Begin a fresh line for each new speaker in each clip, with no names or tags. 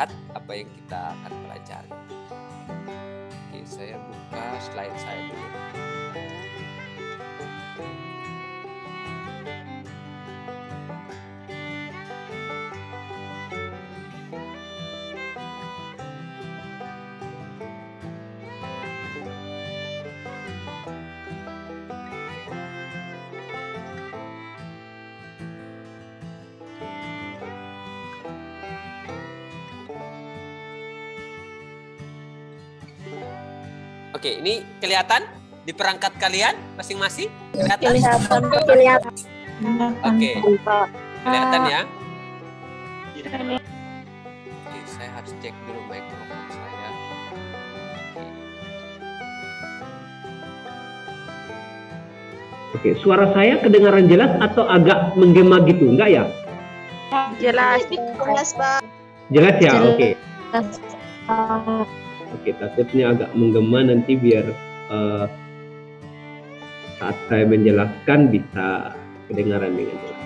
lihat apa yang kita akan pelajari. Oke, saya buka slide saya dulu. Oke, ini kelihatan di perangkat kalian masing-masing? Kelihatan?
Kelihatan, kelihatan.
Oke, kelihatan ya? Oke, saya harus cek dulu mikrofon saya.
Oke, suara saya kedengaran jelas atau agak menggema gitu? Enggak ya?
Jelas, jelas, Pak.
Jelas ya? Oke. Oke, takutnya agak menggema nanti biar eh, saat saya menjelaskan bisa kedengaran dengan jelas.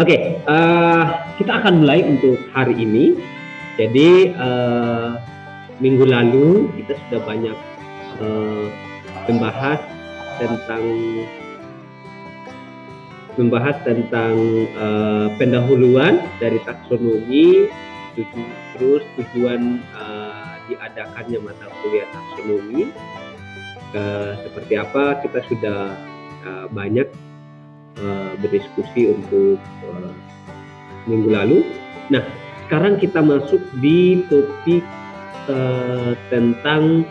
Oke, eh, kita akan mulai untuk hari ini. Jadi eh, minggu lalu kita sudah banyak eh, membahas tentang membahas tentang eh, pendahuluan dari taksonomi tuju- terus tujuan eh, diadakannya mata kuliah taksonomi eh, seperti apa kita sudah eh, banyak eh, berdiskusi untuk eh, minggu lalu. Nah sekarang kita masuk di topik eh, tentang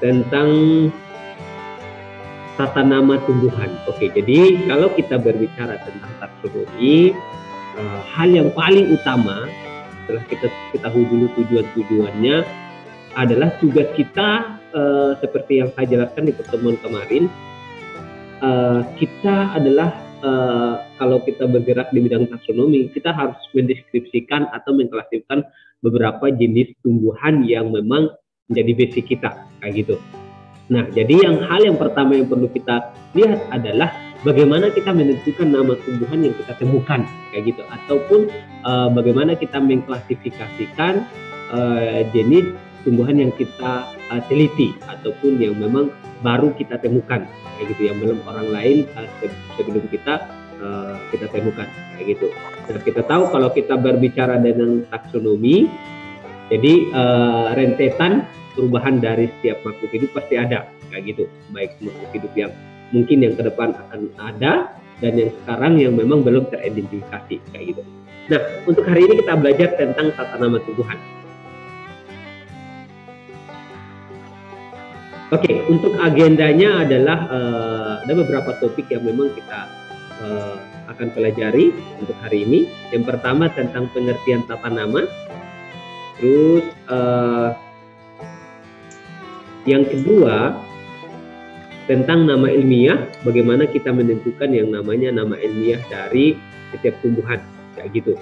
tentang tata nama tumbuhan. Oke, jadi kalau kita berbicara tentang taksonomi, eh, hal yang paling utama setelah kita ketahui dulu tujuan-tujuannya adalah tugas kita eh, seperti yang saya jelaskan di pertemuan kemarin. eh, kita adalah eh, kalau kita bergerak di bidang taksonomi, kita harus mendeskripsikan atau mengklasifikasikan beberapa jenis tumbuhan yang memang menjadi basic kita kayak gitu. Nah, jadi yang hal yang pertama yang perlu kita lihat adalah bagaimana kita menentukan nama tumbuhan yang kita temukan? Kayak gitu. Ataupun eh, bagaimana kita mengklasifikasikan eh, jenis tumbuhan yang kita eh, teliti ataupun yang memang baru kita temukan. Kayak gitu. Yang belum orang lain se- sebelum kita eh, kita temukan. Kayak gitu. Nah, kita tahu kalau kita berbicara dengan taksonomi jadi eh, rentetan perubahan dari setiap makhluk hidup pasti ada. Kayak gitu. Baik makhluk hidup yang mungkin yang ke depan akan ada dan yang sekarang yang memang belum teridentifikasi kayak gitu. Nah untuk hari ini kita belajar tentang tata nama tumbuhan. Oke untuk agendanya adalah eh, ada beberapa topik yang memang kita eh, akan pelajari untuk hari ini. Yang pertama tentang pengertian tata nama. Terus eh, yang kedua tentang nama ilmiah, bagaimana kita menentukan yang namanya nama ilmiah dari setiap tumbuhan, kayak gitu.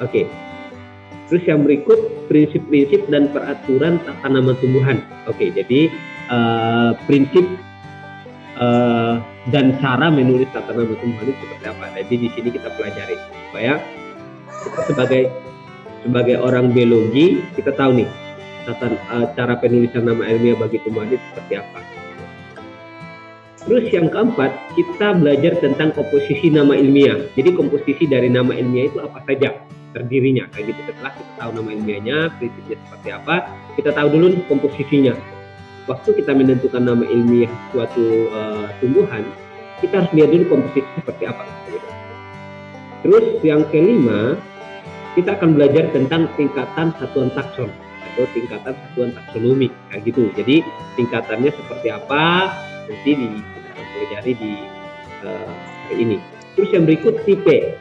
Oke. Terus yang berikut prinsip-prinsip dan peraturan tata nama tumbuhan. Oke, jadi eh, prinsip eh, dan cara menulis tata nama tumbuhan itu seperti apa. Jadi di sini kita pelajari supaya kita sebagai sebagai orang biologi kita tahu nih eh, cara penulisan nama ilmiah bagi tumbuhan itu seperti apa. Terus yang keempat, kita belajar tentang komposisi nama ilmiah. Jadi komposisi dari nama ilmiah itu apa saja terdirinya kayak gitu. Setelah kita tahu nama ilmiahnya, prinsipnya seperti apa, kita tahu dulu komposisinya. Waktu kita menentukan nama ilmiah suatu eh, tumbuhan, kita harus lihat dulu komposisi seperti apa. Terus yang kelima, kita akan belajar tentang tingkatan satuan takson atau tingkatan satuan taksonomi kayak gitu. Jadi tingkatannya seperti apa nanti di pelajari di eh, hari ini. Terus yang berikut tipe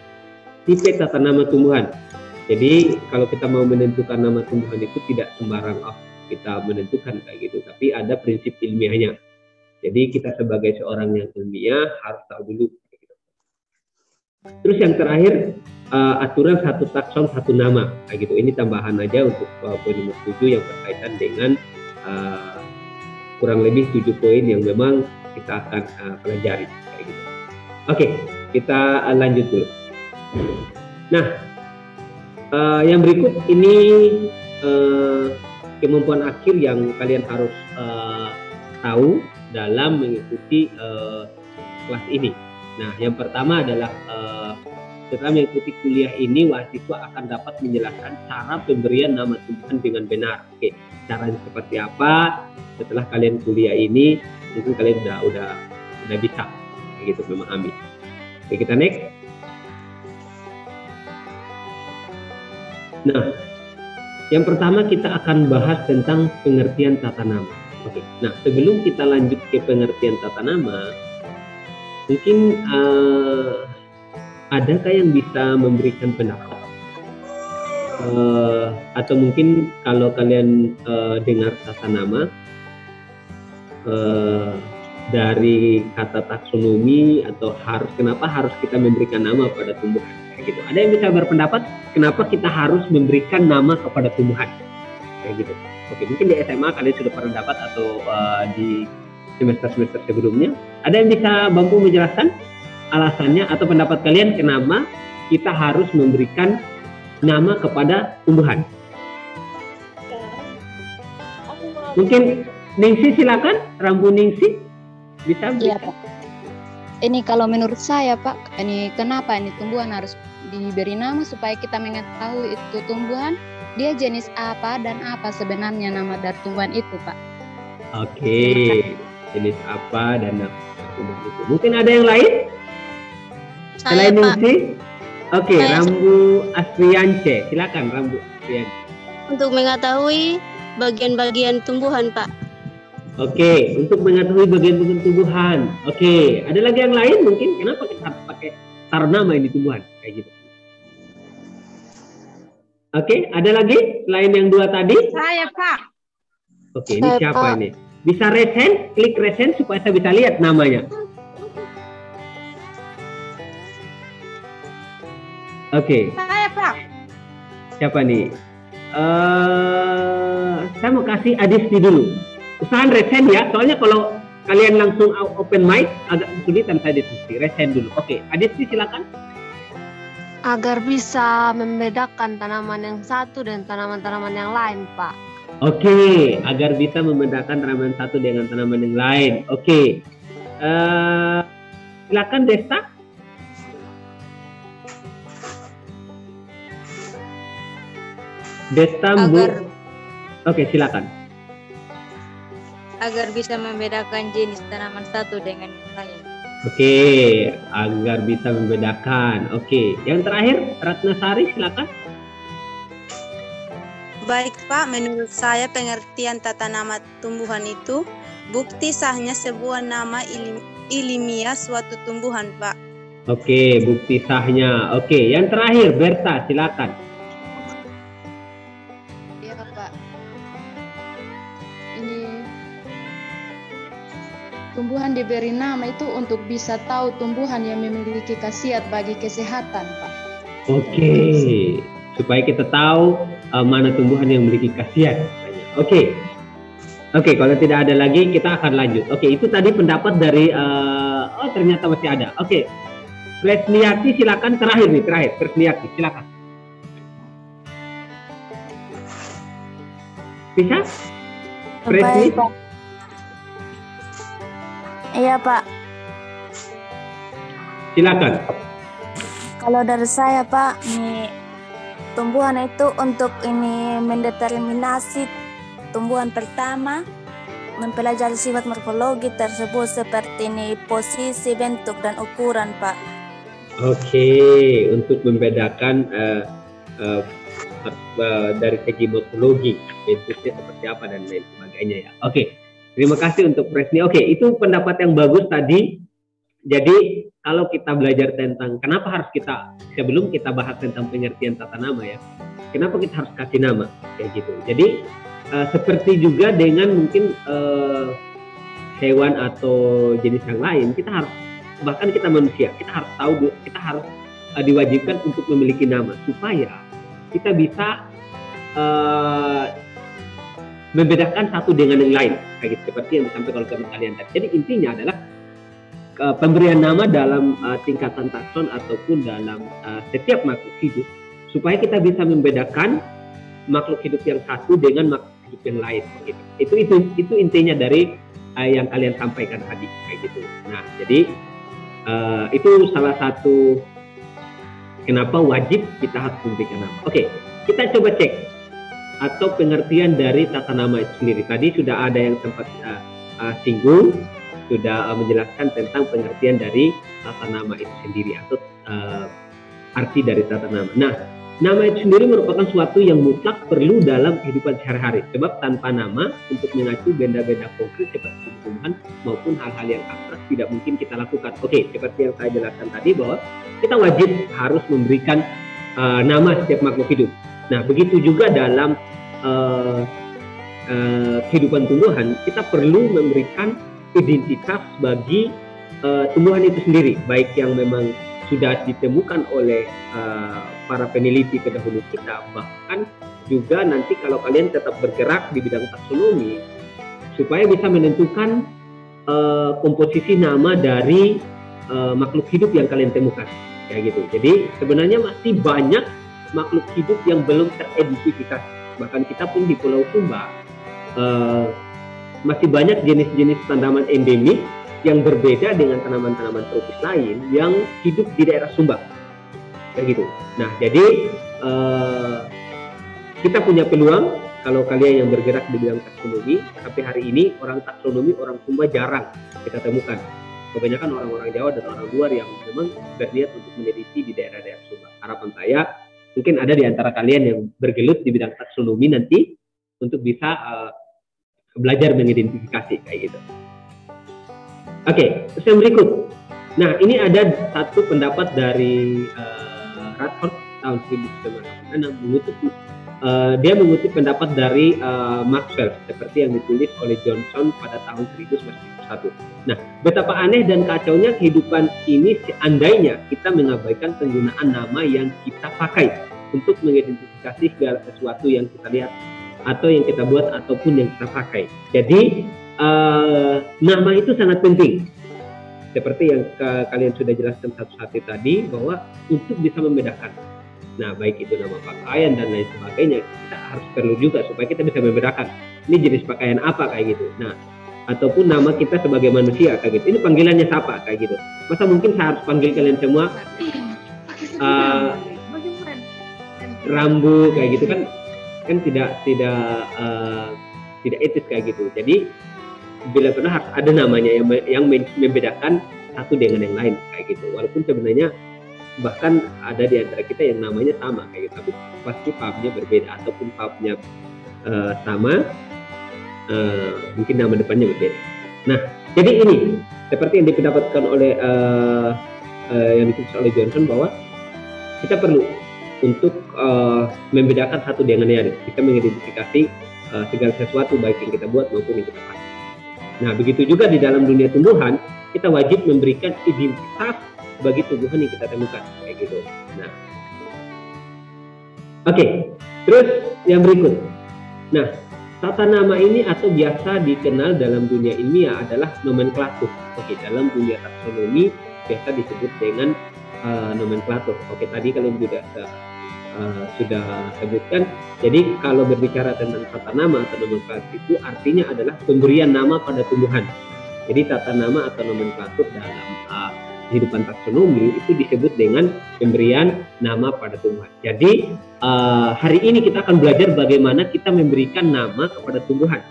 tipe tata nama tumbuhan. Jadi kalau kita mau menentukan nama tumbuhan itu tidak sembarang oh, kita menentukan kayak gitu, tapi ada prinsip ilmiahnya. Jadi kita sebagai seorang yang ilmiah harus tahu dulu. gitu. Terus yang terakhir eh, aturan satu takson satu nama kayak gitu. Ini tambahan aja untuk uh, poin nomor 7 yang berkaitan dengan eh, kurang lebih tujuh poin yang memang kita akan uh, pelajari kayak gitu. Oke, kita uh, lanjut dulu. Nah, uh, yang berikut ini uh, kemampuan akhir yang kalian harus uh, tahu dalam mengikuti uh, kelas ini. Nah, yang pertama adalah uh, setelah mengikuti kuliah ini, mahasiswa akan dapat menjelaskan cara pemberian nama tumbuhan dengan benar. Oke, caranya seperti apa? Setelah kalian kuliah ini, mungkin kalian udah udah udah bisa gitu memahami. Oke, kita next. Nah, yang pertama kita akan bahas tentang pengertian tata nama. Oke, nah sebelum kita lanjut ke pengertian tata nama, mungkin uh, adakah yang bisa memberikan pendapat uh, atau mungkin kalau kalian uh, dengar kata nama uh, dari kata taksonomi atau harus kenapa harus kita memberikan nama pada tumbuhan? Kayak gitu. Ada yang bisa berpendapat kenapa kita harus memberikan nama kepada tumbuhan? Kayak gitu. Oke mungkin di SMA kalian sudah pernah dapat atau uh, di semester semester sebelumnya. Ada yang bisa mampu menjelaskan alasannya atau pendapat kalian kenapa kita harus memberikan nama kepada tumbuhan? Mungkin Ningsi silakan, Rambu Ningsi bisa
Iya Pak. Ini kalau menurut saya Pak, ini kenapa ini tumbuhan harus diberi nama supaya kita mengetahui itu tumbuhan dia jenis apa dan apa sebenarnya nama dari tumbuhan itu Pak.
Oke, jenis apa dan nama tumbuhan itu. Mungkin ada yang lain?
Saya,
Selain
Pak.
Oke, okay, Rambu Asriance. Silakan Rambu Asriance.
Untuk mengetahui bagian-bagian tumbuhan, Pak.
Oke, untuk mengetahui bagian-bagian tumbuhan. Oke, ada lagi yang lain mungkin? Kenapa kita harus pakai taruh nama ini tumbuhan kayak gitu? Oke, ada lagi selain yang dua tadi?
Saya Pak.
Oke, ini
Saya,
siapa
Pak.
ini? Bisa resen, klik resen supaya saya bisa lihat namanya. Oke,
Saya Pak.
siapa nih? eh saya mau kasih Adisti dulu. Usahakan resen ya, soalnya kalau kalian langsung open mic agak kesulitan saya diskusi. Resen dulu. Oke, Adisti silakan.
agar bisa membedakan tanaman yang satu dan tanaman-tanaman yang lain, Pak.
Oke, agar bisa membedakan tanaman satu dengan tanaman yang lain. Oke, Eh silakan Desta. Desta Bu.
Agar-
Oke, silakan.
agar bisa membedakan jenis tanaman satu dengan yang lain.
Oke, agar bisa membedakan. Oke, yang terakhir Ratnasari silakan.
Baik Pak, menurut saya pengertian tata nama tumbuhan itu bukti sahnya sebuah nama ilim- ilmiah suatu tumbuhan Pak.
Oke, bukti sahnya. Oke, yang terakhir Berta silakan.
Tumbuhan diberi nama itu untuk bisa tahu tumbuhan yang memiliki khasiat bagi kesehatan Pak.
Oke, supaya kita tahu uh, mana tumbuhan yang memiliki khasiat. Oke, oke. Kalau tidak ada lagi, kita akan lanjut. Oke, itu tadi pendapat dari. uh, oh, ternyata masih ada. Oke, Presniati silakan terakhir nih, terakhir. Presniati silakan. Bisa? Presni?
Iya, Pak.
Silakan.
Kalau dari saya, Pak, ini tumbuhan itu untuk ini mendeterminasi tumbuhan pertama mempelajari sifat morfologi tersebut seperti ini posisi, bentuk dan ukuran, Pak.
Oke, untuk membedakan eh, eh, eh, dari segi morfologi, bentuknya seperti apa dan lain sebagainya ya. Oke, terima kasih untuk Presni. Oke, itu pendapat yang bagus tadi. Jadi kalau kita belajar tentang kenapa harus kita sebelum kita bahas tentang pengertian tata nama ya, kenapa kita harus kasih nama kayak gitu. Jadi eh, seperti juga dengan mungkin eh, hewan atau jenis yang lain, kita harus bahkan kita manusia kita harus tahu kita harus uh, diwajibkan untuk memiliki nama supaya kita bisa uh, membedakan satu dengan yang lain kayak gitu seperti yang disampaikan oleh kalian tadi. Jadi intinya adalah uh, pemberian nama dalam uh, tingkatan takson ataupun dalam uh, setiap makhluk hidup supaya kita bisa membedakan makhluk hidup yang satu dengan makhluk hidup yang lain gitu. Itu itu itu intinya dari uh, yang kalian sampaikan tadi kayak gitu. Nah, jadi uh, itu salah satu kenapa wajib kita harus memberikan nama. Oke, kita coba cek atau pengertian dari tata nama itu sendiri. Tadi sudah ada yang sempat uh, uh, singgung sudah uh, menjelaskan tentang pengertian dari tata nama itu sendiri atau uh, arti dari tata nama. Nah, nama itu sendiri merupakan suatu yang mutlak perlu dalam kehidupan sehari-hari. Sebab tanpa nama untuk mengacu benda-benda konkret seperti tumbuhan maupun hal-hal yang abstrak tidak mungkin kita lakukan. Oke, seperti yang saya jelaskan tadi bahwa kita wajib harus memberikan uh, nama setiap makhluk hidup. Nah, begitu juga dalam uh, uh, kehidupan tumbuhan, kita perlu memberikan identitas bagi uh, tumbuhan itu sendiri, baik yang memang sudah ditemukan oleh uh, para peneliti pendahulu kita, bahkan juga nanti kalau kalian tetap bergerak di bidang taksonomi, supaya bisa menentukan uh, komposisi nama dari uh, makhluk hidup yang kalian temukan, kayak gitu. Jadi sebenarnya masih banyak makhluk hidup yang belum teridentifikasi. Bahkan kita pun di Pulau Sumba uh, masih banyak jenis-jenis tanaman endemik yang berbeda dengan tanaman-tanaman tropis lain yang hidup di daerah Sumba. Kayak gitu. Nah, jadi uh, kita punya peluang kalau kalian yang bergerak di bidang taksonomi, tapi hari ini orang taksonomi orang Sumba jarang kita temukan. Kebanyakan orang-orang Jawa dan orang luar yang memang berniat untuk meneliti di daerah-daerah Sumba. Harapan saya mungkin ada di antara kalian yang bergelut di bidang taksonomi nanti untuk bisa uh, belajar mengidentifikasi kayak gitu. Oke, okay, terus yang berikut. Nah, ini ada satu pendapat dari uh, Radford tahun 1986 mengutip uh, dia mengutip pendapat dari uh, Maxwell seperti yang ditulis oleh Johnson pada tahun 1991. Nah, betapa aneh dan kacaunya kehidupan ini seandainya kita mengabaikan penggunaan nama yang kita pakai untuk mengidentifikasi segala sesuatu yang kita lihat atau yang kita buat ataupun yang kita pakai. Jadi uh, nama itu sangat penting. Seperti yang kalian sudah jelaskan satu-satu tadi bahwa untuk bisa membedakan. Nah, baik itu nama pakaian dan lain sebagainya, kita harus perlu juga supaya kita bisa membedakan ini jenis pakaian apa kayak gitu. Nah, ataupun nama kita sebagai manusia kayak gitu. Ini panggilannya siapa kayak gitu. Masa mungkin saya harus panggil kalian semua uh, Rambu kayak gitu kan kan tidak tidak uh, tidak etis kayak gitu. Jadi bila pernah harus ada namanya yang yang membedakan satu dengan yang lain kayak gitu. Walaupun sebenarnya bahkan ada di antara kita yang namanya sama kayak gitu, tapi pasti pubnya berbeda ataupun pubnya uh, sama, uh, mungkin nama depannya berbeda. Nah, jadi ini seperti yang dipendapatkan oleh uh, uh, yang ditulis oleh Johnson bahwa kita perlu untuk uh, membedakan satu dengan yang lain. Kita mengidentifikasi uh, segala sesuatu baik yang kita buat maupun yang kita pakai. Nah, begitu juga di dalam dunia tumbuhan, kita wajib memberikan identitas bagi tumbuhan yang kita temukan, kayak gitu. Nah, oke, okay. terus yang berikut. Nah, tata nama ini atau biasa dikenal dalam dunia ilmiah adalah nomenklatur. Oke, okay, dalam dunia taksonomi biasa disebut dengan uh, nomenklatur. Oke, okay, tadi kalian juga uh, sudah sebutkan. Jadi kalau berbicara tentang tata nama atau nomenklatur itu artinya adalah pemberian nama pada tumbuhan. Jadi tata nama atau nomenklatur dalam uh, kehidupan taksonomi itu disebut dengan pemberian nama pada tumbuhan. Jadi uh, hari ini kita akan belajar bagaimana kita memberikan nama kepada tumbuhan.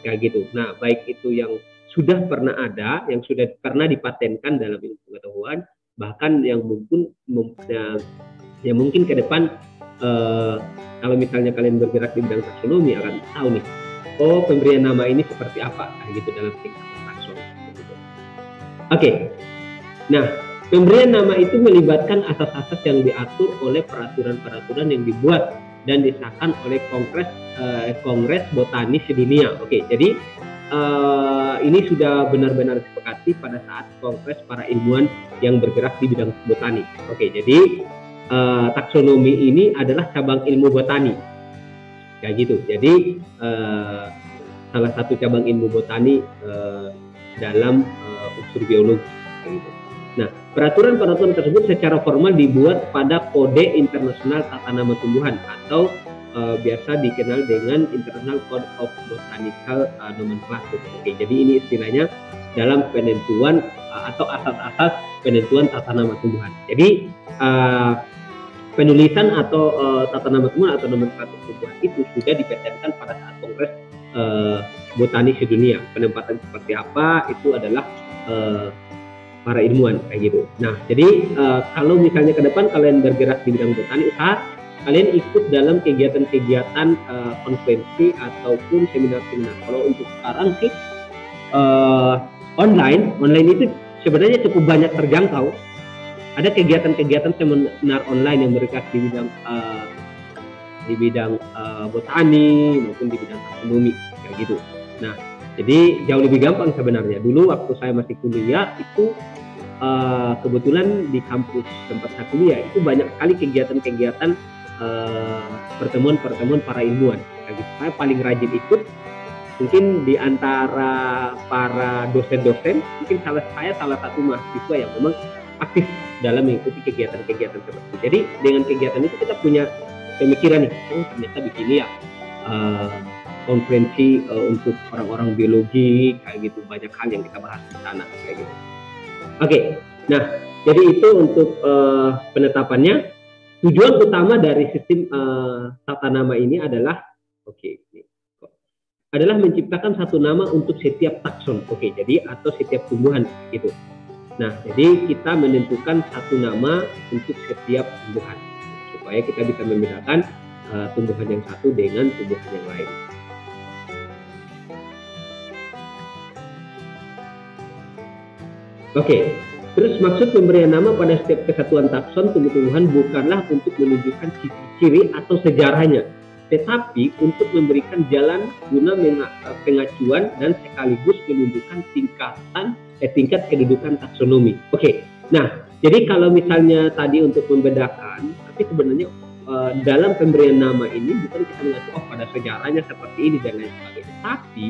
Kayak gitu. Nah, baik itu yang sudah pernah ada, yang sudah pernah dipatenkan dalam ilmu pengetahuan, bahkan yang mungkin ya mungkin ke depan uh, kalau misalnya kalian bergerak di bidang taksonomi akan tahu nih oh pemberian nama ini seperti apa gitu dalam tingkat gitu. oke okay. Nah pemberian nama itu melibatkan asas-asas yang diatur oleh peraturan-peraturan yang dibuat dan disahkan oleh kongres uh, kongres botani sedunia oke jadi uh, ini sudah benar-benar disepakati pada saat kongres para ilmuwan yang bergerak di bidang botani. Oke, jadi uh, taksonomi ini adalah cabang ilmu botani kayak gitu jadi uh, salah satu cabang ilmu botani uh, dalam uh, unsur biologi Gitu. Peraturan-peraturan tersebut secara formal dibuat pada Kode Internasional Tata Nama Tumbuhan atau uh, biasa dikenal dengan International Code of Botanical uh, Nomenclature. Oke, jadi ini istilahnya dalam penentuan uh, atau asas-asas penentuan tata nama tumbuhan. Jadi uh, penulisan atau uh, tata nama tumbuhan atau nomenklatur tumbuhan itu sudah dipetenkan pada saat Kongres uh, Botani Sedunia. Penempatan seperti apa itu adalah uh, para ilmuwan kayak gitu. Nah, jadi uh, kalau misalnya ke depan kalian bergerak di bidang botani usaha, kalian ikut dalam kegiatan-kegiatan uh, konferensi ataupun seminar-seminar. Kalau untuk sekarang sih uh, online, online itu sebenarnya cukup banyak terjangkau. Ada kegiatan-kegiatan seminar online yang bergerak di bidang uh, di bidang uh, botani maupun di bidang astronomi kayak gitu. Nah, jadi jauh lebih gampang sebenarnya. Dulu waktu saya masih kuliah itu uh, kebetulan di kampus tempat saya kuliah itu banyak sekali kegiatan-kegiatan uh, pertemuan-pertemuan para ilmuwan. Jadi saya paling rajin ikut mungkin di antara para dosen-dosen mungkin salah saya salah satu mahasiswa yang memang aktif dalam mengikuti kegiatan-kegiatan seperti itu. Jadi dengan kegiatan itu kita punya pemikiran nih, oh ternyata begini ya uh, konferensi uh, untuk orang-orang biologi kayak gitu banyak hal yang kita bahas di sana kayak gitu. Oke, nah jadi itu untuk uh, penetapannya. Tujuan utama dari sistem uh, tata nama ini adalah, oke, okay, adalah menciptakan satu nama untuk setiap takson. Oke, okay, jadi atau setiap tumbuhan gitu. Nah, jadi kita menentukan satu nama untuk setiap tumbuhan supaya kita bisa membedakan uh, tumbuhan yang satu dengan tumbuhan yang lain. Oke, terus maksud pemberian nama pada setiap kesatuan takson tumbuh-tumbuhan bukanlah untuk menunjukkan ciri-ciri atau sejarahnya, tetapi untuk memberikan jalan guna pengacuan dan sekaligus menunjukkan tingkatan eh, tingkat kedudukan taksonomi. Oke, nah jadi kalau misalnya tadi untuk membedakan, tapi sebenarnya uh, dalam pemberian nama ini bukan kita mengacu oh pada sejarahnya seperti ini dan lain sebagainya, tapi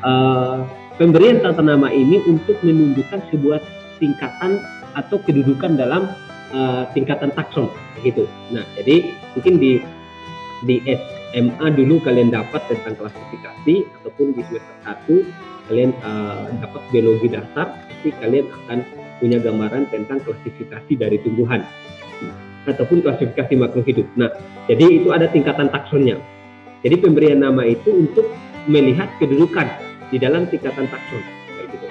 uh, pemberian tata nama ini untuk menunjukkan sebuah tingkatan atau kedudukan dalam uh, tingkatan takson gitu. Nah, jadi mungkin di di SMA dulu kalian dapat tentang klasifikasi ataupun di semester 1 kalian uh, dapat biologi dasar, pasti kalian akan punya gambaran tentang klasifikasi dari tumbuhan ataupun klasifikasi makhluk hidup. Nah, jadi itu ada tingkatan taksonnya. Jadi pemberian nama itu untuk melihat kedudukan di dalam tingkatan takson kayak gitu.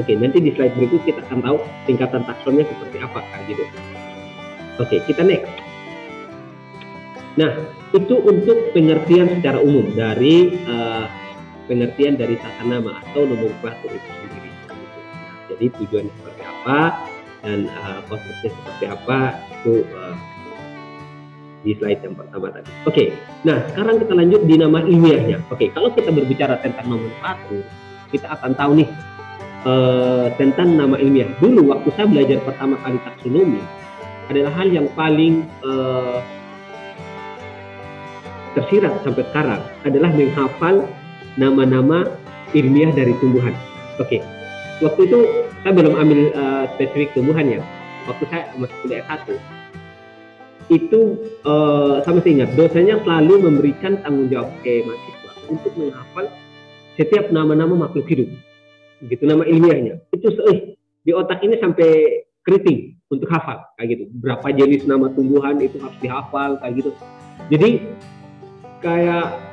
Oke, nanti di slide berikut kita akan tahu tingkatan taksonnya seperti apa kayak gitu. Oke, kita next. Nah, itu untuk pengertian secara umum dari uh, pengertian dari tata nama atau nomenklatur itu sendiri. Nah, jadi tujuannya seperti apa dan uh, konsepnya seperti apa itu uh, di slide yang pertama tadi. Oke, okay. nah sekarang kita lanjut di nama ilmiahnya. Oke, okay, kalau kita berbicara tentang nomenklatur, kita akan tahu nih uh, tentang nama ilmiah. Dulu waktu saya belajar pertama kali taksonomi adalah hal yang paling uh, tersirat sampai sekarang adalah menghafal nama-nama ilmiah dari tumbuhan. Oke, okay. waktu itu saya belum ambil uh, spesifik tumbuhan ya. Waktu saya masih kuliah satu, itu uh, sama saya ingat dosanya selalu memberikan tanggung jawab ke mahasiswa untuk menghafal setiap nama-nama makhluk hidup. Gitu nama ilmiahnya. Itu eh, di otak ini sampai keriting untuk hafal kayak gitu. Berapa jenis nama tumbuhan itu harus dihafal kayak gitu. Jadi kayak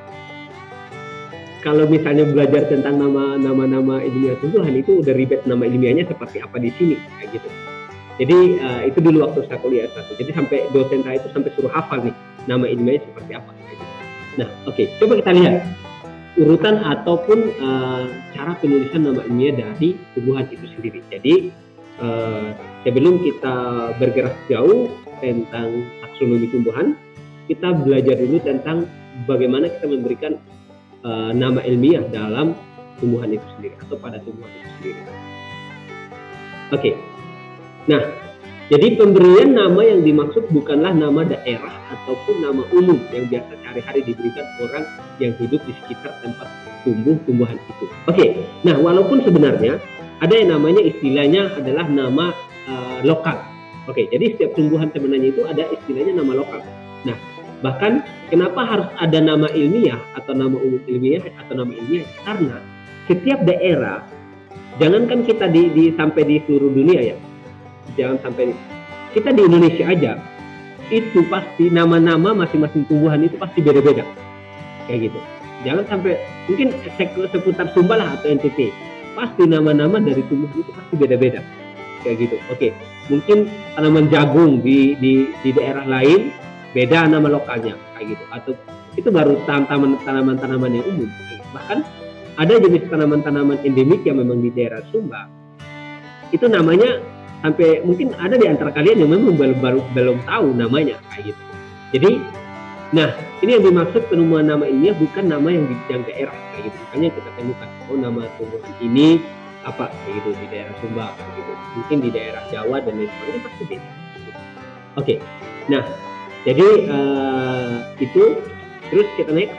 kalau misalnya belajar tentang nama nama nama ilmiah tumbuhan itu udah ribet nama ilmiahnya seperti apa di sini kayak gitu jadi uh, itu dulu waktu saya kuliah satu. Jadi sampai dosen saya itu sampai suruh hafal nih nama ilmiahnya seperti apa. Nah, oke, okay. coba kita lihat urutan ataupun uh, cara penulisan nama ilmiah dari tumbuhan itu sendiri. Jadi uh, sebelum kita bergerak jauh tentang taksonomi tumbuhan, kita belajar dulu tentang bagaimana kita memberikan uh, nama ilmiah dalam tumbuhan itu sendiri atau pada tumbuhan itu sendiri. Oke, okay. Nah, jadi pemberian nama yang dimaksud bukanlah nama daerah ataupun nama umum yang biasa sehari-hari diberikan orang yang hidup di sekitar tempat tumbuh tumbuhan itu. Oke, nah walaupun sebenarnya ada yang namanya istilahnya adalah nama uh, lokal. Oke, jadi setiap tumbuhan sebenarnya itu ada istilahnya nama lokal. Nah, bahkan kenapa harus ada nama ilmiah atau nama umum ilmiah atau nama ilmiah? Karena setiap daerah, jangankan kita di, di sampai di seluruh dunia ya, jangan sampai kita di Indonesia aja, itu pasti nama-nama masing-masing tumbuhan itu pasti beda-beda, kayak gitu. Jangan sampai mungkin seputar Sumba lah atau NTT, pasti nama-nama dari tumbuhan itu pasti beda-beda, kayak gitu. Oke, mungkin tanaman jagung di di, di daerah lain beda nama lokalnya. Kayak gitu. Atau itu baru tanaman tanaman-tanaman yang umum. Bahkan ada jenis tanaman-tanaman endemik yang memang di daerah Sumba. Itu namanya sampai mungkin ada di antara kalian yang memang belum baru belum tahu namanya kayak gitu. Jadi nah ini yang dimaksud penemuan nama ini bukan nama yang di yang daerah kayak gitu. Makanya kita temukan oh nama tumbuhan ini apa kayak gitu di daerah Sumba kayak gitu. Mungkin di daerah Jawa dan lain sebagainya pasti beda oke nah jadi uh, itu terus kita naik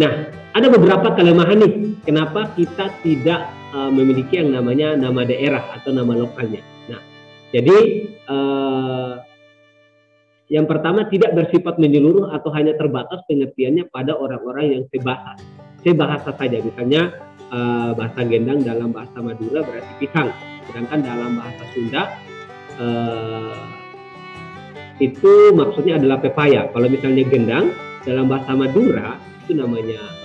nah ada beberapa kelemahan nih kenapa kita tidak uh, memiliki yang namanya nama daerah atau nama lokalnya. Nah jadi uh, yang pertama tidak bersifat menyeluruh atau hanya terbatas pengertiannya pada orang-orang yang sebahasa. Sebahasa saja misalnya uh, bahasa gendang dalam bahasa Madura berarti pisang. Sedangkan dalam bahasa Sunda uh, itu maksudnya adalah pepaya. Kalau misalnya gendang dalam bahasa Madura itu namanya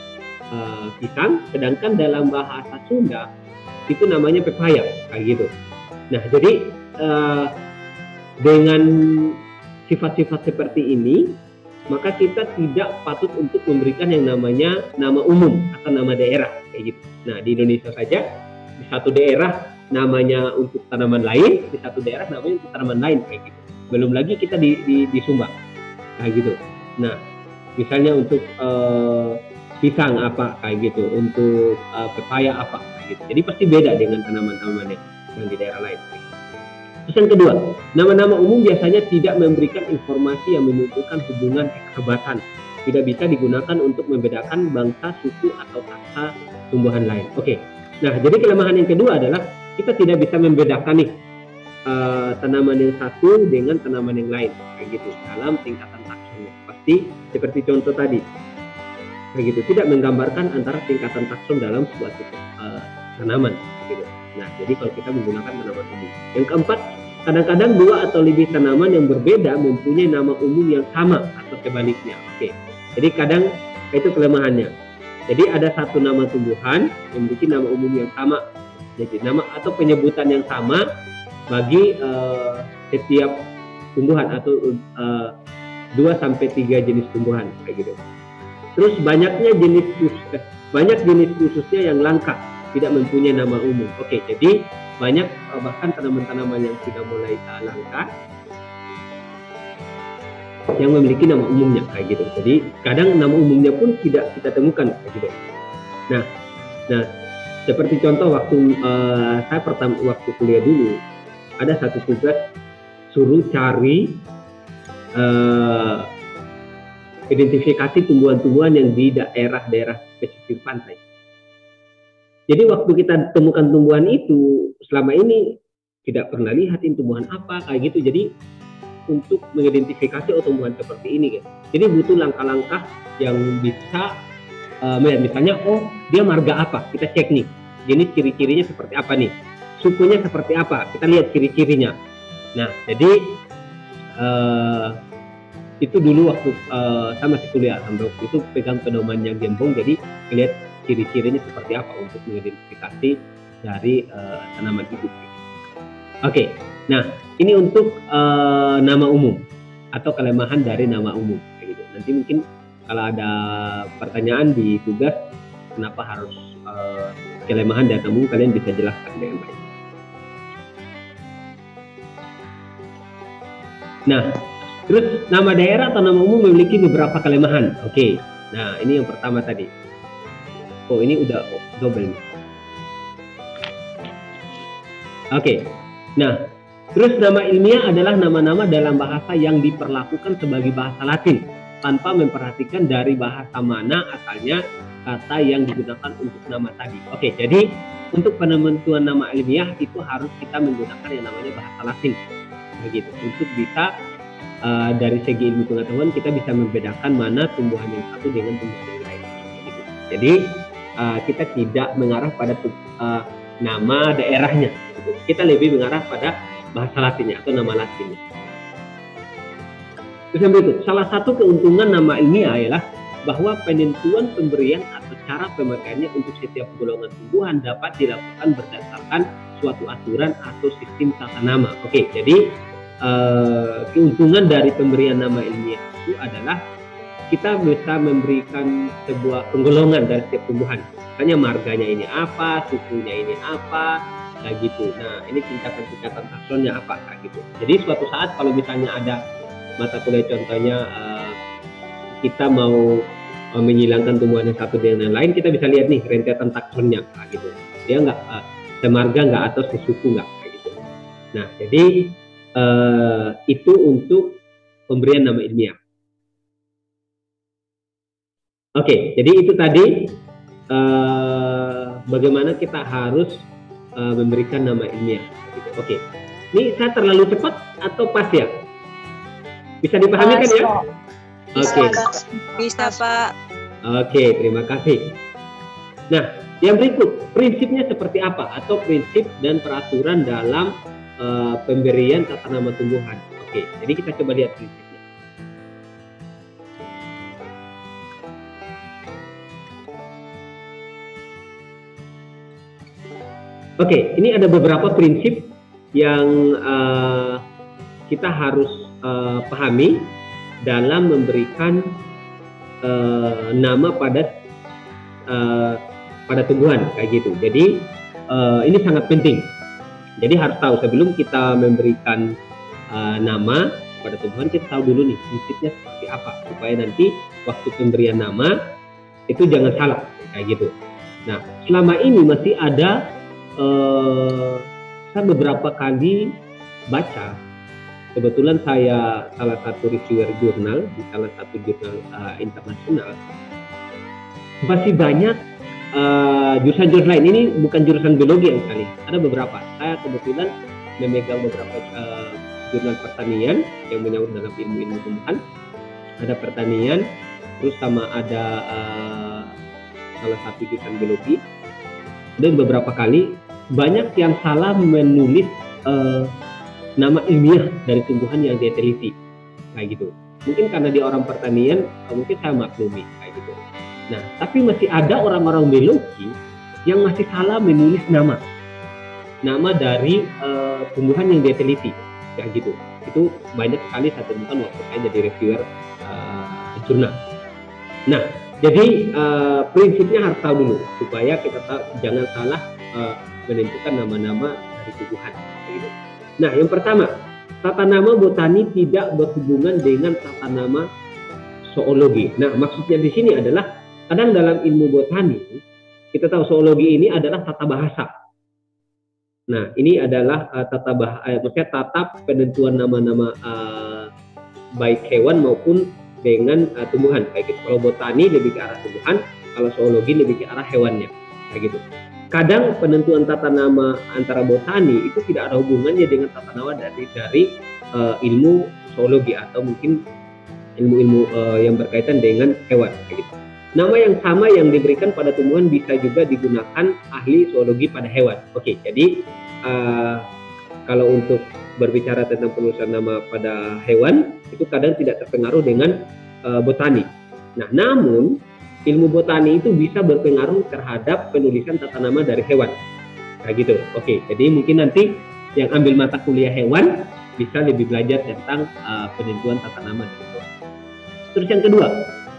uh, sedangkan dalam bahasa Sunda itu namanya pepaya kayak gitu. Nah jadi uh, dengan sifat-sifat seperti ini maka kita tidak patut untuk memberikan yang namanya nama umum atau nama daerah kayak gitu. Nah di Indonesia saja di satu daerah namanya untuk tanaman lain, di satu daerah namanya untuk tanaman lain kayak gitu belum lagi kita di di, di Sumba kayak gitu nah misalnya untuk uh, pisang apa kayak gitu. Untuk uh, pepaya apa kayak gitu. Jadi pasti beda dengan tanaman-tanaman yang, yang di daerah lain. Terus yang kedua nama-nama umum biasanya tidak memberikan informasi yang menunjukkan hubungan kekerabatan tidak bisa digunakan untuk membedakan bangsa suku atau kasta tumbuhan lain. Oke. Nah jadi kelemahan yang kedua adalah kita tidak bisa membedakan nih uh, tanaman yang satu dengan tanaman yang lain kayak gitu dalam tingkatan taksonnya. Pasti seperti contoh tadi kayak gitu. Tidak menggambarkan antara tingkatan takson dalam sebuah uh, tanaman gitu. Nah jadi kalau kita menggunakan tanaman umum. Yang keempat kadang-kadang dua atau lebih tanaman yang berbeda mempunyai nama umum yang sama atau sebaliknya. Oke jadi kadang itu kelemahannya. Jadi ada satu nama tumbuhan yang memiliki nama umum yang sama. Jadi nama atau penyebutan yang sama bagi uh, setiap tumbuhan atau uh, sampai tiga jenis tumbuhan kayak gitu. Terus banyaknya jenis khusus, banyak jenis khususnya yang langka tidak mempunyai nama umum. Oke, jadi banyak uh, bahkan tanaman-tanaman yang sudah mulai uh, langka yang memiliki nama umumnya kayak gitu. Jadi kadang nama umumnya pun tidak kita temukan kayak gitu. Nah, nah seperti contoh waktu uh, saya pertama waktu kuliah dulu ada satu tugas suruh cari uh, identifikasi tumbuhan-tumbuhan yang di daerah-daerah pesisir pantai. Jadi waktu kita temukan tumbuhan itu selama ini tidak pernah lihatin tumbuhan apa kayak gitu. Jadi untuk mengidentifikasi oh tumbuhan seperti ini gitu. Jadi butuh langkah-langkah yang bisa uh, misalnya oh dia marga apa kita cek nih jenis ciri-cirinya seperti apa nih sukunya seperti apa kita lihat ciri-cirinya nah jadi uh, itu dulu waktu uh, saya masih kuliah sampai waktu itu pegang pedomannya gembong jadi lihat ciri-cirinya seperti apa untuk mengidentifikasi dari uh, tanaman itu oke okay. nah ini untuk uh, nama umum atau kelemahan dari nama umum gitu nanti mungkin kalau ada pertanyaan di tugas kenapa harus uh, kelemahan dan umum kalian bisa jelaskan dengan baik Nah, terus nama daerah atau nama umum memiliki beberapa kelemahan. Oke. Okay. Nah, ini yang pertama tadi. Oh, ini udah double. Oke. Okay. Nah, terus nama ilmiah adalah nama-nama dalam bahasa yang diperlakukan sebagai bahasa Latin tanpa memperhatikan dari bahasa mana asalnya kata yang digunakan untuk nama tadi. Oke, jadi untuk penentuan nama ilmiah itu harus kita menggunakan yang namanya bahasa Latin, begitu. Untuk bisa uh, dari segi ilmu pengetahuan kita bisa membedakan mana tumbuhan yang satu dengan tumbuhan yang lain. Jadi uh, kita tidak mengarah pada uh, nama daerahnya. Kita lebih mengarah pada bahasa Latinnya atau nama Latinnya. Terus yang berikut, salah satu keuntungan nama ilmiah adalah bahwa penentuan pemberian atau cara pemakaiannya untuk setiap golongan tumbuhan dapat dilakukan berdasarkan suatu aturan atau sistem tata nama. Oke, jadi uh, keuntungan dari pemberian nama ilmiah itu adalah kita bisa memberikan sebuah penggolongan dari setiap tumbuhan. Misalnya marganya ini apa, sukunya ini apa, kayak gitu. Nah, ini tingkatan-tingkatan taksonnya apa, kayak gitu. Jadi suatu saat kalau misalnya ada mata kuliah contohnya uh, kita mau uh, menghilangkan tumbuhan yang satu dengan yang lain kita bisa lihat nih rentetan taksonnya nah, gitu dia nggak uh, semarga nggak atau sesuku nggak kayak gitu nah jadi uh, itu untuk pemberian nama ilmiah oke okay, jadi itu tadi uh, bagaimana kita harus uh, memberikan nama ilmiah gitu. oke okay. ini saya terlalu cepat atau pas ya bisa dipahami kan ya?
Oke. Okay. Bisa, Pak.
Oke, okay, terima kasih. Nah, yang berikut, prinsipnya seperti apa atau prinsip dan peraturan dalam uh, pemberian tata nama tumbuhan. Oke, jadi kita coba lihat prinsipnya. Oke, ini ada beberapa prinsip yang uh, kita harus uh, pahami dalam memberikan uh, nama pada uh, pada tumbuhan kayak gitu. Jadi uh, ini sangat penting. Jadi harus tahu sebelum kita memberikan uh, nama pada tumbuhan kita tahu dulu nih prinsipnya seperti apa supaya nanti waktu pemberian nama itu jangan salah kayak gitu. Nah selama ini masih ada uh, saya beberapa kali baca kebetulan saya salah satu reviewer jurnal di salah satu jurnal uh, internasional masih banyak jurusan-jurusan lain. Ini bukan jurusan biologi yang sekali. Ada beberapa. Saya kebetulan memegang beberapa uh, jurnal pertanian yang menyangkut dalam ilmu-ilmu tumbuhan. Ada pertanian terus sama ada uh, salah satu jurusan biologi. Dan beberapa kali banyak yang salah menulis uh, nama ilmiah dari tumbuhan yang dia teliti. Kayak gitu. Mungkin karena dia orang pertanian mungkin saya maklumi nah tapi masih ada orang-orang biologi yang masih salah menulis nama nama dari uh, tumbuhan yang dia teliti kayak gitu itu banyak sekali saya temukan waktu saya jadi reviewer uh, jurnal nah jadi uh, prinsipnya harus tahu dulu supaya kita tahu, jangan salah uh, menentukan nama-nama dari tumbuhan. Nah, yang pertama, tata nama botani tidak berhubungan dengan tata nama zoologi. Nah, maksudnya di sini adalah kadang dalam ilmu botani kita tahu zoologi ini adalah tata bahasa. Nah, ini adalah uh, tata bahasa, uh, maksudnya tata penentuan nama-nama uh, baik hewan maupun dengan uh, tumbuhan kayak gitu. Kalau botani lebih ke arah tumbuhan, kalau zoologi lebih ke arah hewannya kayak gitu kadang penentuan tata nama antara botani itu tidak ada hubungannya dengan tata nama dari dari uh, ilmu zoologi atau mungkin ilmu-ilmu uh, yang berkaitan dengan hewan gitu. Nama yang sama yang diberikan pada tumbuhan bisa juga digunakan ahli zoologi pada hewan. Oke, jadi uh, kalau untuk berbicara tentang penulisan nama pada hewan itu kadang tidak terpengaruh dengan uh, botani. Nah, namun ilmu botani itu bisa berpengaruh terhadap penulisan tata nama dari hewan. Nah gitu. Oke, jadi mungkin nanti yang ambil mata kuliah hewan bisa lebih belajar tentang uh, penentuan tata nama. Terus yang kedua,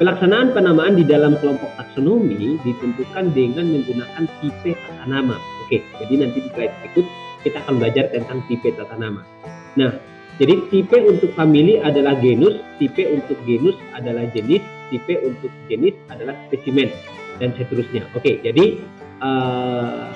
pelaksanaan penamaan di dalam kelompok taksonomi ditentukan dengan menggunakan tipe tata nama. Oke, jadi nanti di slide berikut kita akan belajar tentang tipe tata nama. Nah, jadi tipe untuk famili adalah genus, tipe untuk genus adalah jenis, tipe untuk jenis adalah spesimen dan seterusnya. Oke, jadi uh,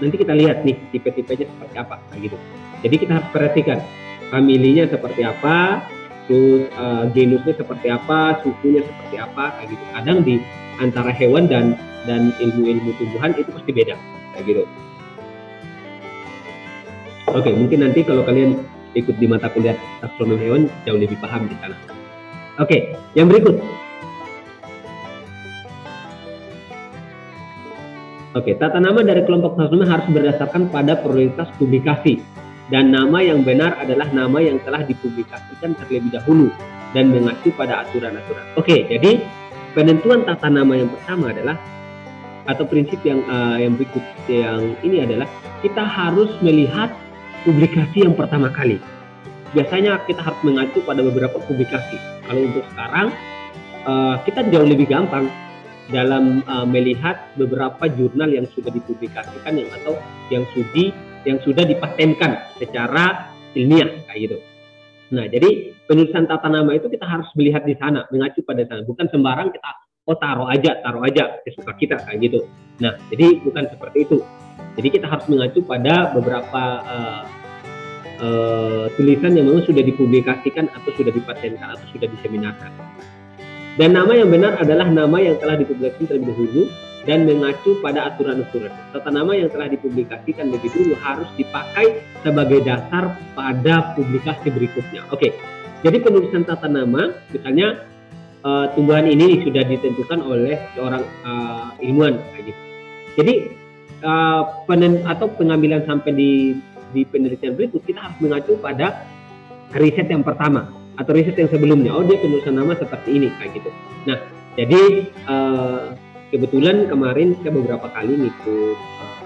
nanti kita lihat nih tipe-tipenya seperti apa, nah, gitu. Jadi kita harus perhatikan familinya seperti apa, terus uh, genusnya seperti apa, sukunya seperti apa, kayak gitu. Kadang di antara hewan dan dan ilmu-ilmu tumbuhan itu pasti beda kayak gitu. Oke, mungkin nanti kalau kalian ikut di mata kuliah taksonomi hewan jauh lebih paham di sana. Oke, yang berikut. Oke, tata nama dari kelompok taksonomi harus berdasarkan pada prioritas publikasi dan nama yang benar adalah nama yang telah dipublikasikan terlebih dahulu dan mengacu pada aturan-aturan. Oke, jadi penentuan tata nama yang pertama adalah atau prinsip yang uh, yang berikut yang ini adalah kita harus melihat publikasi yang pertama kali. Biasanya kita harus mengacu pada beberapa publikasi. Kalau untuk sekarang uh, kita jauh lebih gampang dalam uh, melihat beberapa jurnal yang sudah dipublikasikan yang atau yang sudah yang sudah dipatenkan secara ilmiah kayak gitu. Nah, jadi penulisan tata nama itu kita harus melihat di sana, mengacu pada sana. Bukan sembarang kita oh taruh aja, taruh aja sesuka kita kayak gitu. Nah, jadi bukan seperti itu. Jadi kita harus mengacu pada beberapa uh, uh, tulisan yang memang sudah dipublikasikan atau sudah dipatenkan atau sudah diseminarkan. Dan nama yang benar adalah nama yang telah dipublikasikan terlebih dahulu dan mengacu pada aturan-aturan. Tata nama yang telah dipublikasikan lebih dulu harus dipakai sebagai dasar pada publikasi berikutnya. Oke, jadi penulisan tata nama, misalnya uh, tumbuhan ini sudah ditentukan oleh seorang uh, ilmuwan, gitu. Jadi uh, penen atau pengambilan sampai di di penelitian berikut kita harus mengacu pada riset yang pertama atau riset yang sebelumnya. Oh dia penulisan nama seperti ini kayak gitu. Nah jadi uh, kebetulan kemarin saya beberapa kali ngikut uh,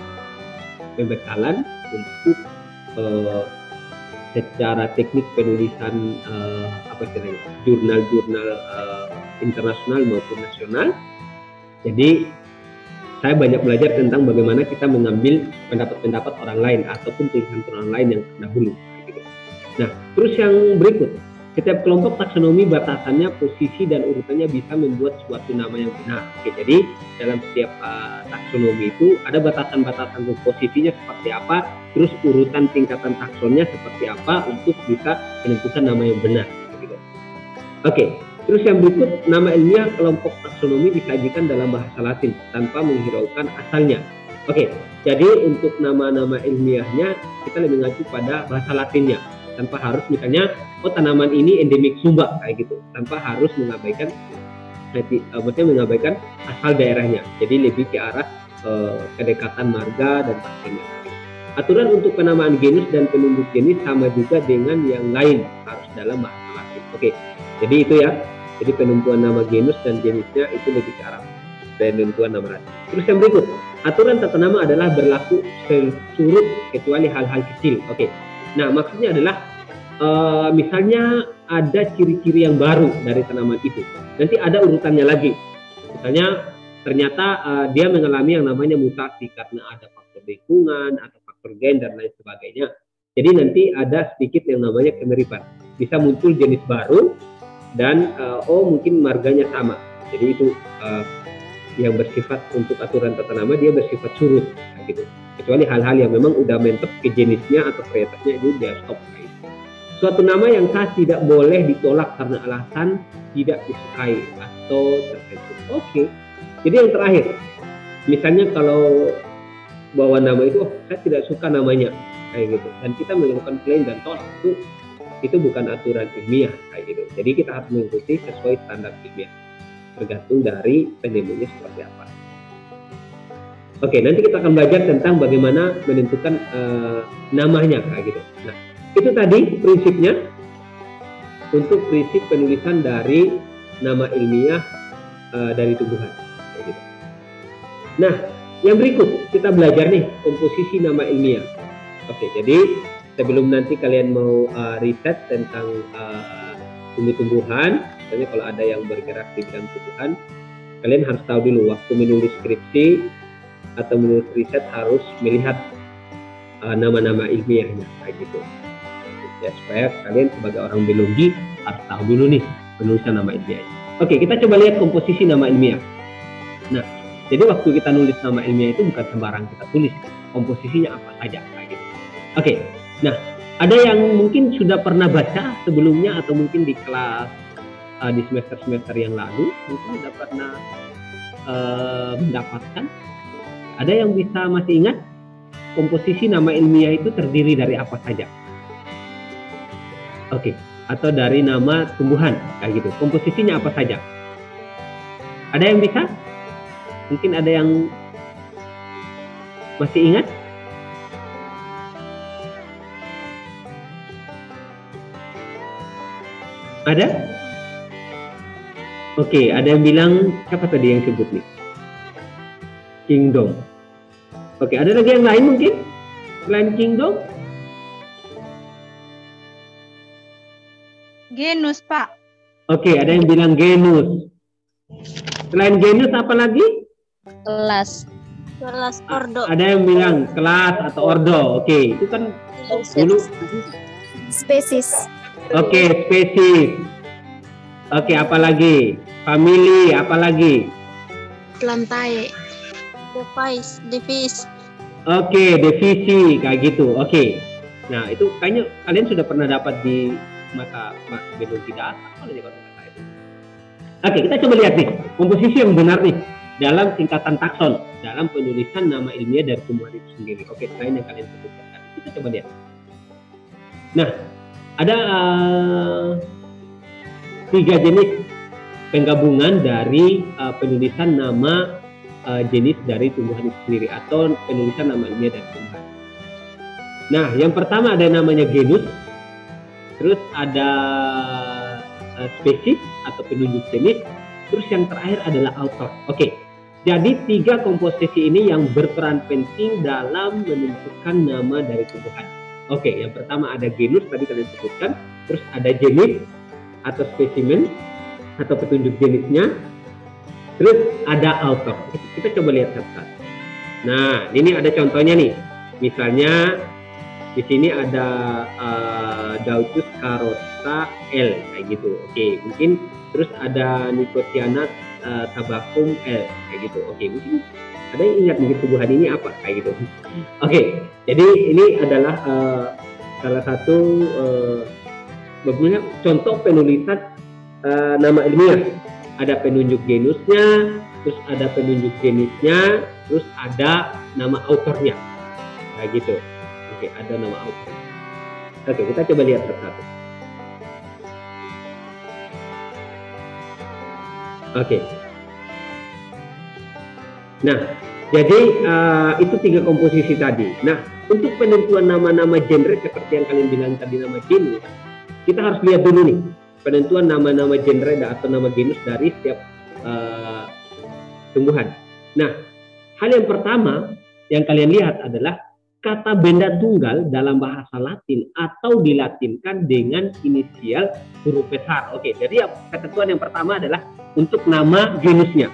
pembekalan untuk uh, secara teknik penulisan uh, apa istilahnya jurnal-jurnal uh, internasional maupun nasional. Jadi saya banyak belajar tentang bagaimana kita mengambil pendapat-pendapat orang lain ataupun tulisan orang lain yang terdahulu. Gitu. Nah, terus yang berikut, setiap kelompok taksonomi batasannya, posisi dan urutannya bisa membuat suatu nama yang benar. Oke, jadi dalam setiap uh, taksonomi itu ada batasan-batasan posisinya seperti apa, terus urutan tingkatan taksonnya seperti apa untuk bisa menentukan nama yang benar. Gitu. Oke, Terus yang berikut, nama ilmiah kelompok taksonomi disajikan dalam bahasa Latin tanpa menghiraukan asalnya. Oke, jadi untuk nama-nama ilmiahnya kita lebih mengacu pada bahasa Latinnya tanpa harus misalnya oh tanaman ini endemik Sumba kayak gitu tanpa harus mengabaikan uh, maksudnya mengabaikan asal daerahnya. Jadi lebih ke arah uh, kedekatan marga dan taksonnya. Aturan untuk penamaan genus dan penunjuk jenis sama juga dengan yang lain harus dalam bahasa Latin. Oke, jadi itu ya jadi penentuan nama genus dan jenisnya itu lebih ke arah penentuan nama ras. Terus yang berikut, aturan tata nama adalah berlaku seluruh kecuali hal-hal kecil. Oke. Nah, maksudnya adalah uh, misalnya ada ciri-ciri yang baru dari tanaman itu. Nanti ada urutannya lagi. Misalnya ternyata uh, dia mengalami yang namanya mutasi karena ada faktor lingkungan atau faktor gen dan lain sebagainya. Jadi nanti ada sedikit yang namanya kemiripan. Bisa muncul jenis baru dan uh, oh mungkin marganya sama. Jadi itu uh, yang bersifat untuk aturan tata nama dia bersifat surut gitu. Kecuali hal-hal yang memang udah mentep ke jenisnya atau varietasnya itu dia stop. Suatu nama yang sah tidak boleh ditolak karena alasan tidak disukai atau tertentu. Oke. Okay. Jadi yang terakhir, misalnya kalau bawa nama itu, oh saya tidak suka namanya kayak gitu, dan kita melakukan klaim dan tolak itu itu bukan aturan ilmiah kayak gitu. Jadi kita harus mengikuti sesuai standar ilmiah. Tergantung dari penemunya seperti apa. Oke, nanti kita akan belajar tentang bagaimana menentukan uh, namanya kayak gitu. Nah, itu tadi prinsipnya untuk prinsip penulisan dari nama ilmiah uh, dari tumbuhan. Gitu. Nah, yang berikut kita belajar nih komposisi nama ilmiah. Oke, jadi sebelum nanti kalian mau uh, riset tentang uh, tumbuh-tumbuhan, misalnya kalau ada yang bergerak di bidang tumbuhan, kalian harus tahu dulu waktu menulis skripsi atau menulis riset harus melihat uh, nama-nama ilmiahnya kayak gitu. Ya supaya kalian sebagai orang biologi harus tahu dulu nih penulisan nama ilmiahnya. Oke, kita coba lihat komposisi nama ilmiah. Nah, jadi waktu kita nulis nama ilmiah itu bukan sembarang kita tulis, komposisinya apa saja kayak gitu. Oke, Nah, ada yang mungkin sudah pernah baca sebelumnya atau mungkin di kelas uh, di semester-semester yang lalu mungkin sudah pernah eh, mendapatkan? Ada yang bisa masih ingat? Komposisi nama ilmiah itu terdiri dari apa saja? Oke, atau dari nama tumbuhan kayak gitu. Komposisinya apa saja? Ada yang bisa? Mungkin ada yang masih ingat? Ada? Oke, ada yang bilang siapa tadi yang sebut nih? Kingdom. Oke, ada lagi yang lain mungkin selain Kingdom?
Genus, Pak.
Oke, ada yang bilang genus. Selain genus apa lagi?
Kelas.
Kelas ordo.
Ada yang bilang kelas atau ordo. Oke, itu kan dulu.
Spesies.
Oke, spesies. Oke, apa lagi? Family, apa lagi?
Plantae.
Device, device.
Oke, divisi kayak gitu. Oke. Nah, itu kayaknya kalian sudah pernah dapat di mata ma- biologi dasar kalau di kota saya itu. Oke, kita coba lihat nih komposisi yang benar nih dalam tingkatan takson dalam penulisan nama ilmiah dari tumbuhan itu sendiri. Oke, selain yang kalian sebutkan tadi, kita coba lihat. Nah, ada eh, tiga jenis penggabungan dari eh, penulisan nama eh, jenis dari tumbuhan itu sendiri atau penulisan nama ilmiah dari tumbuhan. Nah, yang pertama ada namanya genus, terus ada eh, spesies atau penunjuk jenis, terus yang terakhir adalah author. Oke, jadi tiga komposisi ini yang berperan penting dalam menentukan nama dari tumbuhan. Oke, yang pertama ada genus tadi kalian sebutkan, terus ada jenis atau spesimen atau petunjuk jenisnya, terus ada author. Kita coba lihat satu-satu. Nah, ini ada contohnya nih. Misalnya di sini ada uh, Daucus carosa L kayak gitu. Oke, mungkin terus ada Nicotiana uh, tabacum L kayak gitu. Oke, mungkin ada yang ingat mungkin tumbuhan ini apa kayak gitu. Oke, jadi ini adalah uh, salah satu uh, contoh penulisan uh, nama ilmiah. Ada penunjuk genusnya, terus ada penunjuk jenisnya, terus ada nama autornya. Kayak gitu. Oke, ada nama autor. Oke, kita coba lihat satu-satu. Oke. Nah, jadi uh, itu tiga komposisi tadi. Nah, untuk penentuan nama-nama genre seperti yang kalian bilang tadi nama genus, kita harus lihat dulu nih penentuan nama-nama genre atau nama genus dari setiap uh, tumbuhan. Nah, hal yang pertama yang kalian lihat adalah kata benda tunggal dalam bahasa Latin atau dilatinkan dengan inisial huruf besar. Oke, jadi ketentuan yang pertama adalah untuk nama genusnya,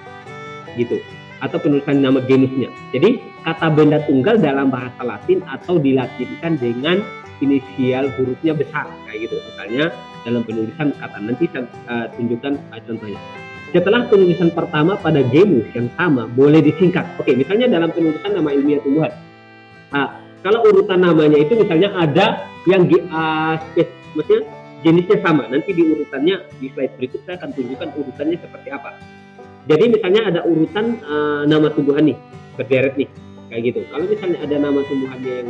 gitu, atau penulisan nama genusnya. Jadi kata benda tunggal dalam bahasa Latin atau dilatinkan dengan inisial hurufnya besar, kayak gitu. Misalnya dalam penulisan kata nanti saya uh, tunjukkan uh, contohnya. Setelah penulisan pertama pada genus yang sama boleh disingkat. Oke, misalnya dalam penulisan nama ilmiah tumbuhan. Nah, kalau urutan namanya itu misalnya ada yang di uh, maksudnya jenisnya sama. Nanti di urutannya di slide berikut saya akan tunjukkan urutannya seperti apa. Jadi misalnya ada urutan uh, nama tumbuhan nih berderet nih kayak gitu. Kalau misalnya ada nama tumbuhannya yang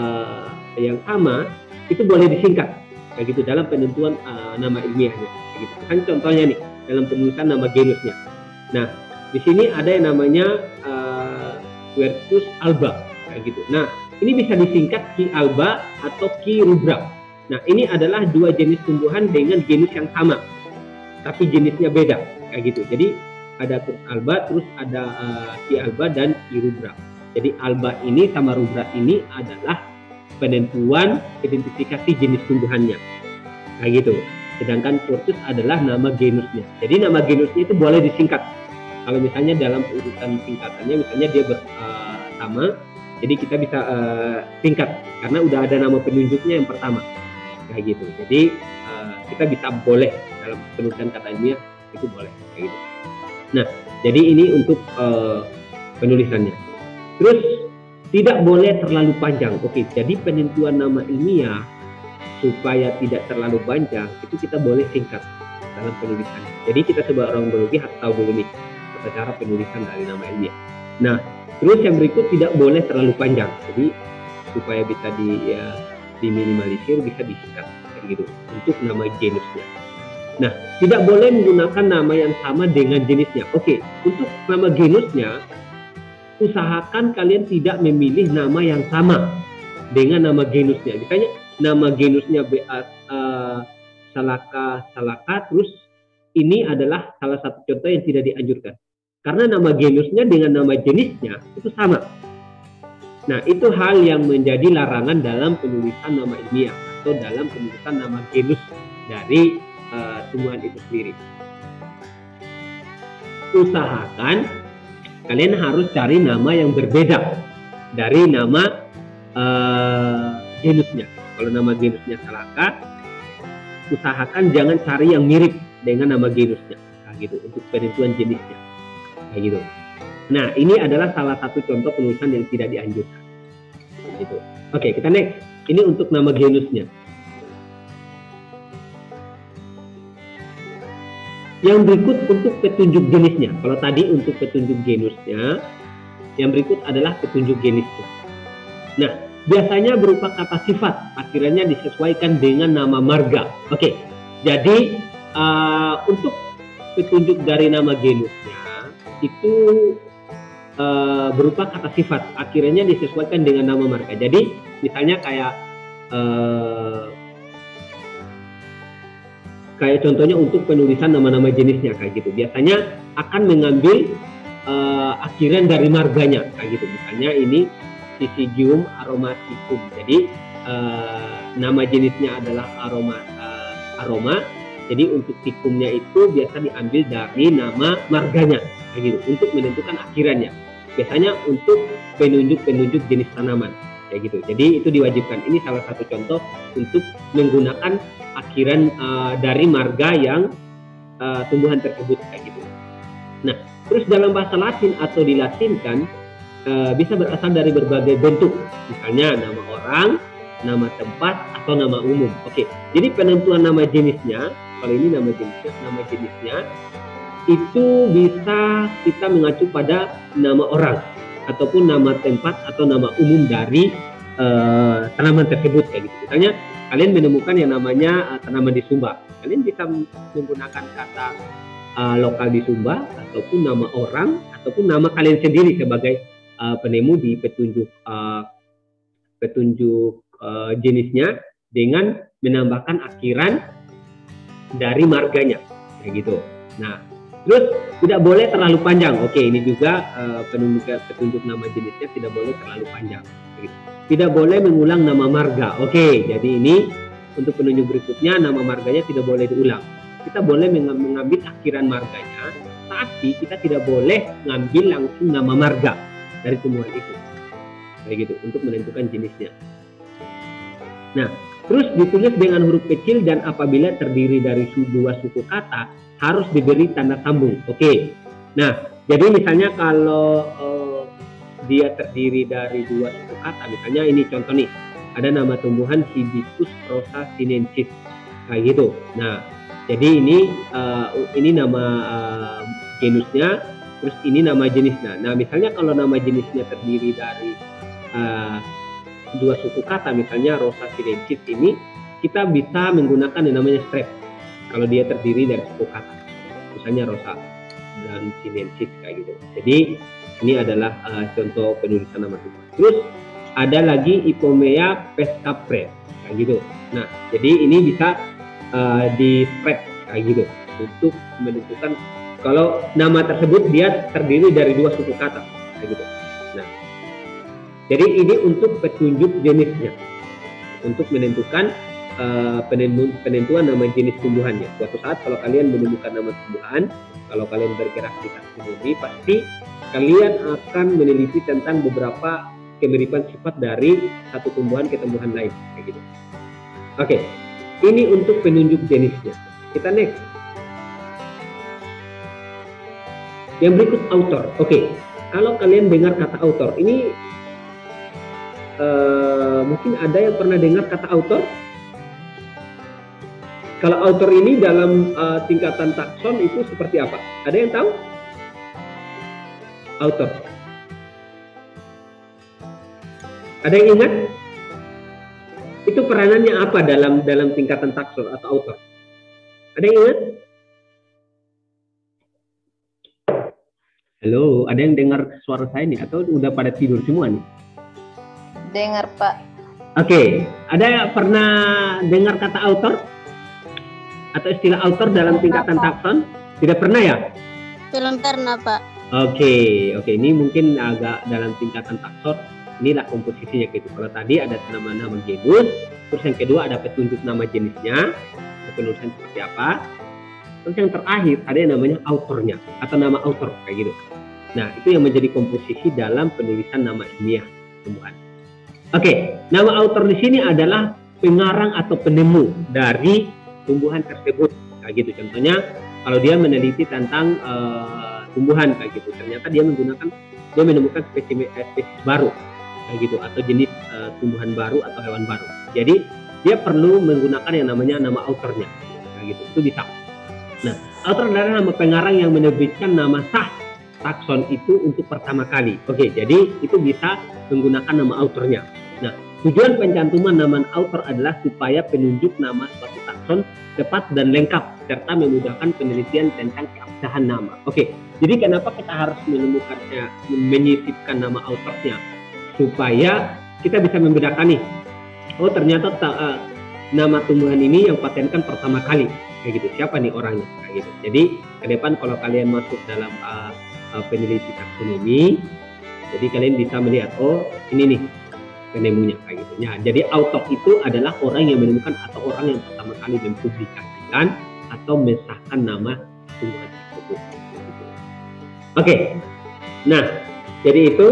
uh, yang sama itu boleh disingkat kayak gitu dalam penentuan uh, nama ilmiahnya. Kayak gitu. Kan contohnya nih dalam penulisan nama genusnya. Nah di sini ada yang namanya uh, Quercus alba kayak gitu. Nah, ini bisa disingkat Ki alba atau Ki rubra. Nah, ini adalah dua jenis tumbuhan dengan genus yang sama, tapi jenisnya beda kayak gitu. Jadi ada Quercus alba, terus ada uh, Ki alba dan Ki rubra. Jadi alba ini sama rubra ini adalah penentuan identifikasi jenis tumbuhannya kayak gitu. Sedangkan Quercus adalah nama genusnya. Jadi nama genusnya itu boleh disingkat. Kalau misalnya dalam urutan singkatannya, misalnya dia bersama, jadi kita bisa uh, singkat karena udah ada nama penunjuknya yang pertama. Kayak gitu. Jadi uh, kita bisa boleh dalam penulisan kata ilmiah itu boleh kayak gitu. Nah jadi ini untuk uh, penulisannya. Terus tidak boleh terlalu panjang. Oke jadi penentuan nama ilmiah supaya tidak terlalu panjang itu kita boleh singkat dalam penulisan. Jadi kita sebagai orang biologi harus tahu dulu nih cara penulisan dari nama ilmiah. Nah, terus yang berikut tidak boleh terlalu panjang. Jadi supaya bisa di ya, diminimalisir bisa disingkat gitu untuk nama genusnya. Nah, tidak boleh menggunakan nama yang sama dengan jenisnya. Oke, untuk nama genusnya usahakan kalian tidak memilih nama yang sama dengan nama genusnya. Misalnya nama genusnya BA uh, salaka salaka terus ini adalah salah satu contoh yang tidak dianjurkan. Karena nama genusnya dengan nama jenisnya itu sama. Nah, itu hal yang menjadi larangan dalam penulisan nama ilmiah atau dalam penulisan nama genus dari uh, tumbuhan itu sendiri. Usahakan kalian harus cari nama yang berbeda dari nama uh, genusnya. Kalau nama genusnya salaka, usahakan jangan cari yang mirip dengan nama genusnya, nah, gitu untuk penentuan jenisnya, kayak gitu. Nah, ini adalah salah satu contoh penulisan yang tidak dianjurkan. Gitu. Oke, kita next. Ini untuk nama genusnya. Yang berikut untuk petunjuk jenisnya. Kalau tadi untuk petunjuk genusnya, yang berikut adalah petunjuk jenisnya. Nah, biasanya berupa kata sifat, akhirnya disesuaikan dengan nama marga. Oke, jadi uh, untuk petunjuk dari nama genusnya itu uh, berupa kata sifat. Akhirnya disesuaikan dengan nama marga jadi misalnya kayak uh, kayak contohnya untuk penulisan nama-nama jenisnya kayak gitu. Biasanya akan mengambil uh, akhiran dari marganya kayak gitu. Misalnya ini Sisigium aromaticum jadi uh, nama jenisnya adalah aroma uh, aroma jadi untuk tikumnya itu biasa diambil dari nama marganya gitu untuk menentukan akhirannya biasanya untuk penunjuk-penunjuk jenis tanaman kayak gitu. Jadi itu diwajibkan. Ini salah satu contoh untuk menggunakan akhiran uh, dari marga yang uh, tumbuhan tersebut kayak gitu. Nah, terus dalam bahasa Latin atau dilatinkan uh, bisa berasal dari berbagai bentuk. Misalnya nama orang, nama tempat atau nama umum. Oke. Jadi penentuan nama jenisnya, kalau ini nama jenisnya, nama jenisnya itu bisa kita mengacu pada nama orang ataupun nama tempat atau nama umum dari uh, tanaman tersebut kayak gitu. Misalnya kalian menemukan yang namanya uh, tanaman di Sumba, kalian bisa menggunakan kata uh, lokal di Sumba ataupun nama orang ataupun nama kalian sendiri sebagai uh, penemu di petunjuk uh, petunjuk uh, jenisnya dengan menambahkan akhiran dari marganya kayak gitu. Nah, Terus tidak boleh terlalu panjang. Oke, ini juga uh, petunjuk petunjuk nama jenisnya tidak boleh terlalu panjang. Tidak boleh mengulang nama marga. Oke, jadi ini untuk penunjuk berikutnya nama marganya tidak boleh diulang. Kita boleh mengambil akhiran marganya, tapi kita tidak boleh mengambil langsung nama marga dari tumbuhan itu. Kayak gitu untuk menentukan jenisnya. Nah, terus ditulis dengan huruf kecil dan apabila terdiri dari dua suku kata, harus diberi tanda sambung. Oke. Nah, jadi misalnya kalau uh, dia terdiri dari dua suku kata, misalnya ini contoh nih, ada nama tumbuhan Hibiscus rosa sinensis, kayak gitu. Nah, jadi ini uh, ini nama uh, genusnya, terus ini nama jenisnya. Nah, misalnya kalau nama jenisnya terdiri dari uh, dua suku kata, misalnya rosa sinensis ini, kita bisa menggunakan yang namanya strap kalau dia terdiri dari suku kata misalnya rosa dan sinensis kayak gitu. Jadi ini adalah uh, contoh penulisan nama tumbuhan terus ada lagi Ipomea pescapre kayak gitu. Nah jadi ini bisa uh, di spread kayak gitu. Untuk menentukan kalau nama tersebut dia terdiri dari dua suku kata kayak gitu jadi ini untuk petunjuk jenisnya untuk menentukan uh, penentuan nama jenis tumbuhannya. Suatu saat kalau kalian menemukan nama tumbuhan, kalau kalian bergerak di taksonomi, pasti kalian akan meneliti tentang beberapa kemiripan sifat dari satu tumbuhan ke tumbuhan lain, kayak gitu. Oke, ini untuk penunjuk jenisnya. Kita next. Yang berikut author. Oke, kalau kalian dengar kata author, ini uh, mungkin ada yang pernah dengar kata author? Kalau author ini dalam uh, tingkatan takson itu seperti apa? Ada yang tahu? author? Ada yang ingat? Itu peranannya apa dalam dalam tingkatan taksur atau author? Ada yang ingat? Halo, ada yang dengar suara saya nih atau udah pada tidur semua nih?
Dengar Pak.
Oke, ada yang pernah dengar kata author? Atau istilah author dalam tingkatan takson? Tidak pernah ya?
Belum pernah, Pak.
Oke, oke. Ini mungkin agak dalam tingkatan taksor. Inilah komposisinya gitu. Kalau tadi ada nama-nama genus, terus yang kedua ada petunjuk nama jenisnya, penulisan seperti apa. Terus yang terakhir ada yang namanya autornya atau nama autor kayak gitu. Nah, itu yang menjadi komposisi dalam penulisan nama ilmiah tumbuhan. Oke, nama autor di sini adalah pengarang atau penemu dari tumbuhan tersebut. Kayak gitu. Contohnya kalau dia meneliti tentang uh, tumbuhan kayak gitu, ternyata dia menggunakan dia menemukan spesies, eh, spesies baru kayak gitu atau jenis uh, tumbuhan baru atau hewan baru. Jadi dia perlu menggunakan yang namanya nama autornya kayak gitu. Itu bisa. Nah, autor adalah nama pengarang yang menerbitkan nama sah takson itu untuk pertama kali. Oke, jadi itu bisa menggunakan nama autornya. Nah, tujuan pencantuman nama autor adalah supaya penunjuk nama suatu takson tepat dan lengkap serta memudahkan penelitian tentang keabsahan nama. Oke, jadi kenapa kita harus menemukannya, menyisipkan nama autornya supaya kita bisa membedakan nih. Oh ternyata uh, nama tumbuhan ini yang patenkan pertama kali kayak gitu. Siapa nih orangnya kayak gitu. Jadi ke depan kalau kalian masuk dalam uh, uh, peneliti taksonomi, jadi kalian bisa melihat oh ini nih penemunya kayak gitu. Ya, jadi autor itu adalah orang yang menemukan atau orang yang pertama kali mempublikasikan atau mensahkan nama tumbuhan tersebut. Oke, nah jadi itu.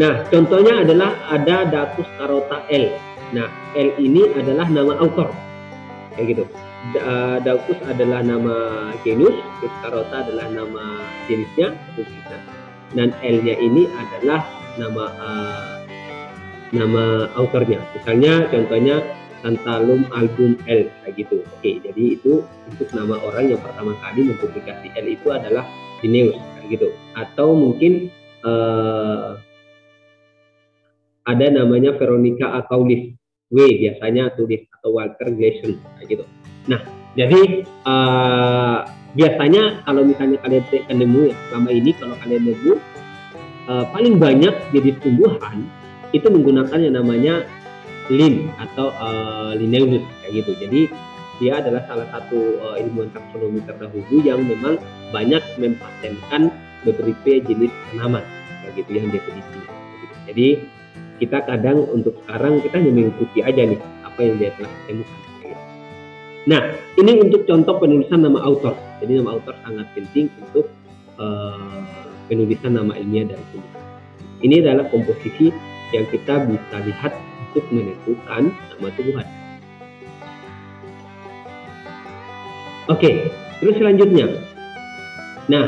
Nah contohnya adalah ada Datus carota L. Nah L ini adalah nama autor, kayak gitu. Daucus adalah nama genus, terus carota adalah nama jenisnya, dan L-nya ini adalah nama uh, nama autornya. Misalnya contohnya Tantalum album L kayak gitu. Oke, jadi itu untuk nama orang yang pertama kali mempublikasi L itu adalah Linnaeus kayak gitu. Atau mungkin uh, ada namanya Veronica Acaulis W biasanya tulis atau Walter Gleason kayak gitu. Nah, jadi uh, biasanya kalau misalnya kalian nemu ya, selama ini kalau kalian nemu uh, paling banyak jenis tumbuhan itu menggunakan yang namanya lin atau uh, Linnaeus kayak gitu. Jadi dia adalah salah satu uh, ilmuwan taksonomi terdahulu yang memang banyak mempatenkan beberapa jenis tanaman kayak gitu yang definisi. Gitu. Jadi kita kadang untuk sekarang kita hanya mengikuti aja nih apa yang dia telah temukan. Nah, ini untuk contoh penulisan nama autor. Jadi nama autor sangat penting untuk uh, penulisan nama ilmiah dari tumbuhan. Ini adalah komposisi yang kita bisa lihat untuk menentukan nama tumbuhan. Oke, terus selanjutnya. Nah,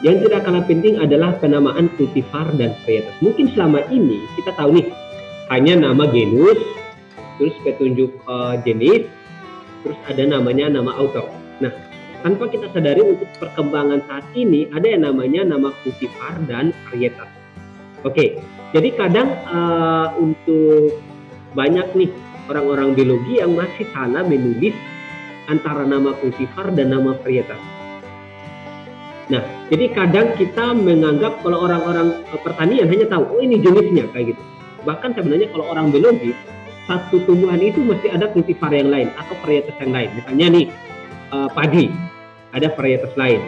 yang tidak kalah penting adalah penamaan kultivar dan varietas. Mungkin selama ini kita tahu nih hanya nama genus, terus petunjuk uh, jenis, terus ada namanya nama author. Nah, tanpa kita sadari untuk perkembangan saat ini ada yang namanya nama kultivar dan varietas. Oke, jadi kadang uh, untuk banyak nih orang-orang biologi yang masih salah menulis antara nama kultivar dan nama varietas. Nah, jadi kadang kita menganggap kalau orang-orang pertanian hanya tahu, oh ini jenisnya kayak gitu. Bahkan sebenarnya kalau orang biologi satu tumbuhan itu mesti ada kultivar yang lain atau varietas yang lain. Misalnya nih uh, padi, ada varietas lain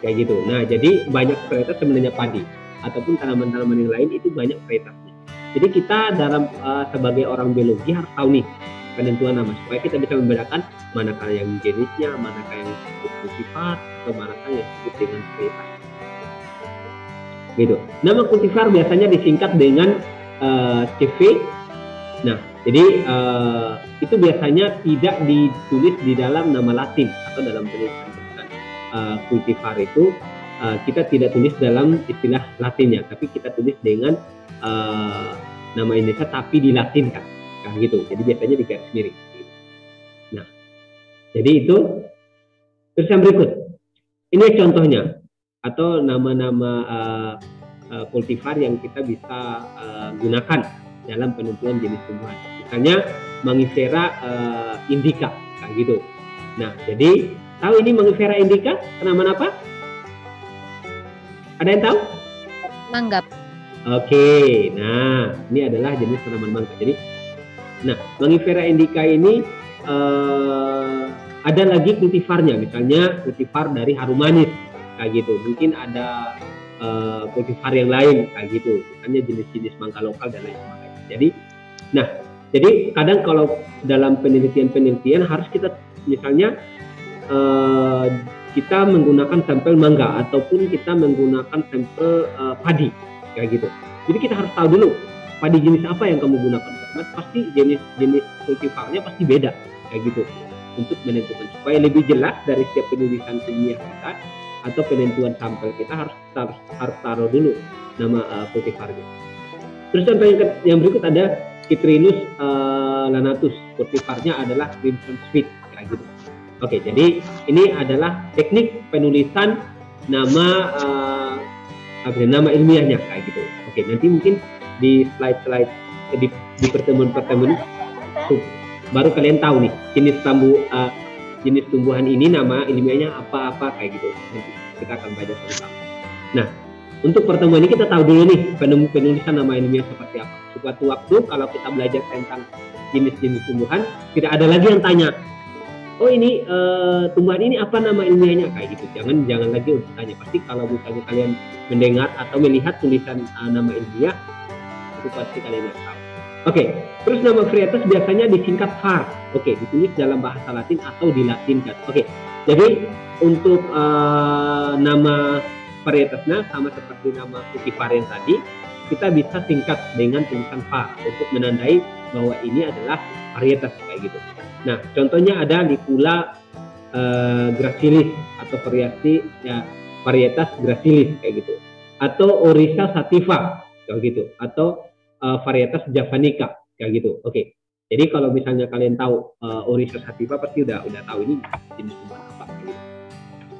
kayak gitu. Nah, jadi banyak varietas sebenarnya padi ataupun tanaman-tanaman yang lain itu banyak varietasnya. Jadi kita dalam uh, sebagai orang biologi harus tahu nih penentuan nama supaya kita bisa membedakan manakah yang jenisnya, manakah yang disebut kultivar atau manakah yang disebut dengan varietas. Gitu. Nama kultivar biasanya disingkat dengan uh, CV. Nah, jadi uh, itu biasanya tidak ditulis di dalam nama Latin atau dalam tulisan-tulisan uh, kultivar itu uh, kita tidak tulis dalam istilah Latinnya, tapi kita tulis dengan uh, nama Indonesia tapi dilatinkan, kan gitu. Jadi biasanya di garis miring. Nah, jadi itu terus yang berikut. Ini contohnya. atau nama-nama uh, uh, yang kita bisa uh, gunakan dalam penentuan jenis tumbuhan. Misalnya Mangifera uh, indica, kayak gitu. Nah, jadi tahu ini Mangifera indica tanaman apa? Ada yang tahu?
Mangga.
Oke, nah ini adalah jenis tanaman mangga. Jadi, nah Mangifera indica ini uh, ada lagi kultivarnya, misalnya kultivar dari harum manis, kayak gitu. Mungkin ada uh, kultivar yang lain, kayak gitu. Misalnya jenis-jenis mangga lokal dan lain sebagainya. Jadi, nah, jadi kadang kalau dalam penelitian-penelitian harus kita misalnya uh, kita menggunakan sampel mangga ataupun kita menggunakan sampel uh, padi kayak gitu. Jadi kita harus tahu dulu padi jenis apa yang kamu gunakan karena pasti jenis-jenis kultivarnya pasti beda kayak gitu untuk menentukan supaya lebih jelas dari setiap penulisan ilmiah kita atau penentuan sampel kita harus harus, harus taruh dulu nama uh, kultivarnya. Terus contoh yang, yang berikut ada Citrinus uh, lanatus. Kultivarnya adalah Crimson Sweet. Oke, jadi ini adalah teknik penulisan nama uh, nama ilmiahnya kayak gitu. Oke, nanti mungkin di slide-slide di, di pertemuan-pertemuan baru kalian tahu nih jenis tambu uh, jenis tumbuhan ini nama ilmiahnya apa-apa kayak gitu. Nanti kita akan belajar sama Nah, untuk pertemuan ini kita tahu dulu nih penulisan nama ilmiah seperti apa. Suatu waktu kalau kita belajar tentang jenis-jenis tumbuhan, tidak ada lagi yang tanya, oh ini uh, tumbuhan ini apa nama ilmiahnya kayak gitu jangan jangan lagi untuk tanya pasti kalau misalnya kalian mendengar atau melihat tulisan uh, nama ilmiah itu pasti kalian tahu oke okay. terus nama varietas biasanya disingkat var oke okay, ditulis dalam bahasa Latin atau dilatinkan oke okay. jadi untuk uh, nama varietasnya sama seperti nama cultivar yang tadi kita bisa singkat dengan tulisan var untuk menandai bahwa ini adalah varietas kayak gitu Nah, contohnya ada Lipula uh, gracilis atau variasi ya varietas gracilis kayak gitu. Atau Orisa sativa kayak gitu atau uh, varietas javanica kayak gitu. Oke. Jadi kalau misalnya kalian tahu uh, Orisa sativa pasti udah udah tahu ini jenis tumbuhan apa gitu.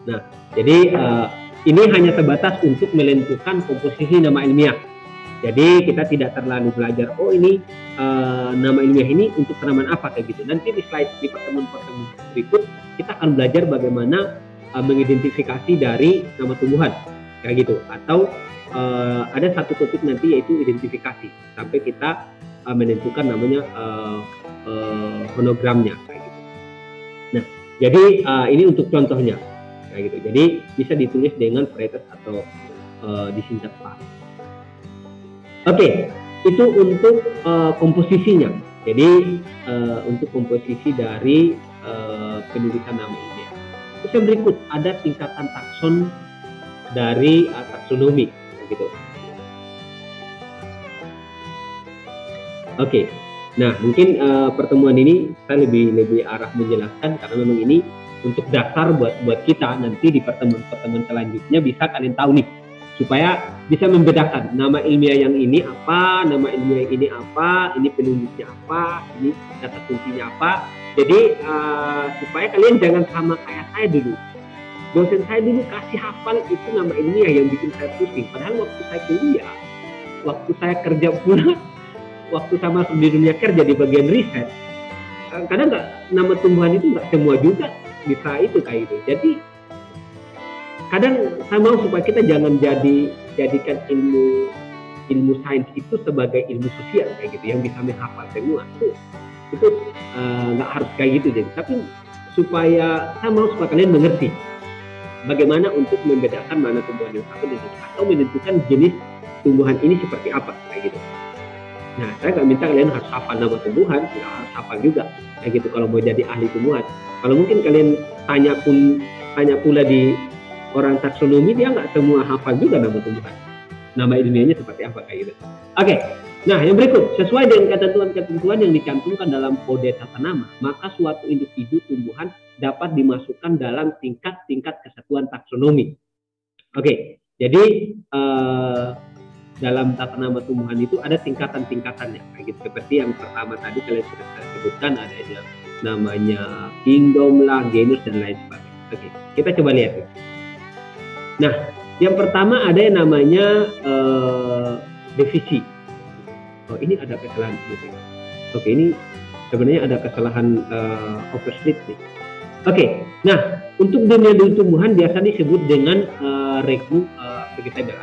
Nah, jadi uh, ini hanya sebatas untuk menentukan komposisi nama ilmiah jadi kita tidak terlalu belajar, oh ini uh, nama ilmiah ini untuk tanaman apa kayak gitu. Nanti di slide di pertemuan-pertemuan berikut kita akan belajar bagaimana uh, mengidentifikasi dari nama tumbuhan kayak gitu. Atau uh, ada satu topik nanti yaitu identifikasi sampai kita uh, menentukan namanya uh, uh, honogramnya kayak gitu. Nah, jadi uh, ini untuk contohnya kayak gitu. Jadi bisa ditulis dengan varietas atau uh, disingkat Pak. Oke, okay, itu untuk uh, komposisinya. Jadi uh, untuk komposisi dari uh, penulisan nama ini. Terus yang berikut ada tingkatan takson dari uh, taksonomi, gitu. Oke, okay. nah mungkin uh, pertemuan ini saya lebih lebih arah menjelaskan karena memang ini untuk dasar buat buat kita nanti di pertemuan-pertemuan selanjutnya bisa kalian tahu nih supaya bisa membedakan nama ilmiah yang ini apa, nama ilmiah ini apa, ini penulisnya apa, ini kata kuncinya apa. Jadi uh, supaya kalian jangan sama kayak saya dulu. Dosen saya dulu kasih hafal itu nama ilmiah yang bikin saya pusing. Padahal waktu saya kuliah, waktu saya kerja pula, waktu sama di dunia kerja di bagian riset, eh, kadang nggak nama tumbuhan itu nggak semua juga bisa itu kayak itu. Jadi kadang saya mau supaya kita jangan jadi jadikan ilmu ilmu sains itu sebagai ilmu sosial kayak gitu yang bisa menghafal semua. Itu itu eh, nggak uh, harus kayak gitu jadi. Tapi supaya saya mau supaya kalian mengerti bagaimana untuk membedakan mana tumbuhan yang satu dan yang atau menentukan jenis tumbuhan ini seperti apa kayak gitu. Nah saya nggak minta kalian harus hafal nama tumbuhan nggak harus hafal juga kayak gitu kalau mau jadi ahli tumbuhan. Kalau mungkin kalian tanya pun tanya pula di orang taksonomi dia nggak semua hafal juga nama tumbuhan. Nama ilmiahnya seperti apa kayak gitu. Oke, nah yang berikut sesuai dengan ketentuan-ketentuan yang dicantumkan dalam kode tata nama, maka suatu individu tumbuhan dapat dimasukkan dalam tingkat-tingkat kesatuan taksonomi. Oke, jadi uh, dalam tata nama tumbuhan itu ada tingkatan-tingkatannya, gitu. Seperti yang pertama tadi kalian sudah saya sebutkan ada yang namanya kingdom lah, genus dan lain sebagainya. Oke, kita coba lihat. Ya. Nah, Yang pertama ada yang namanya uh, defisi. Oh ini ada kesalahan. Oke ini sebenarnya ada kesalahan uh, oversplit nih. Oke, nah untuk dunia tumbuhan biasa disebut dengan uh, regu uh,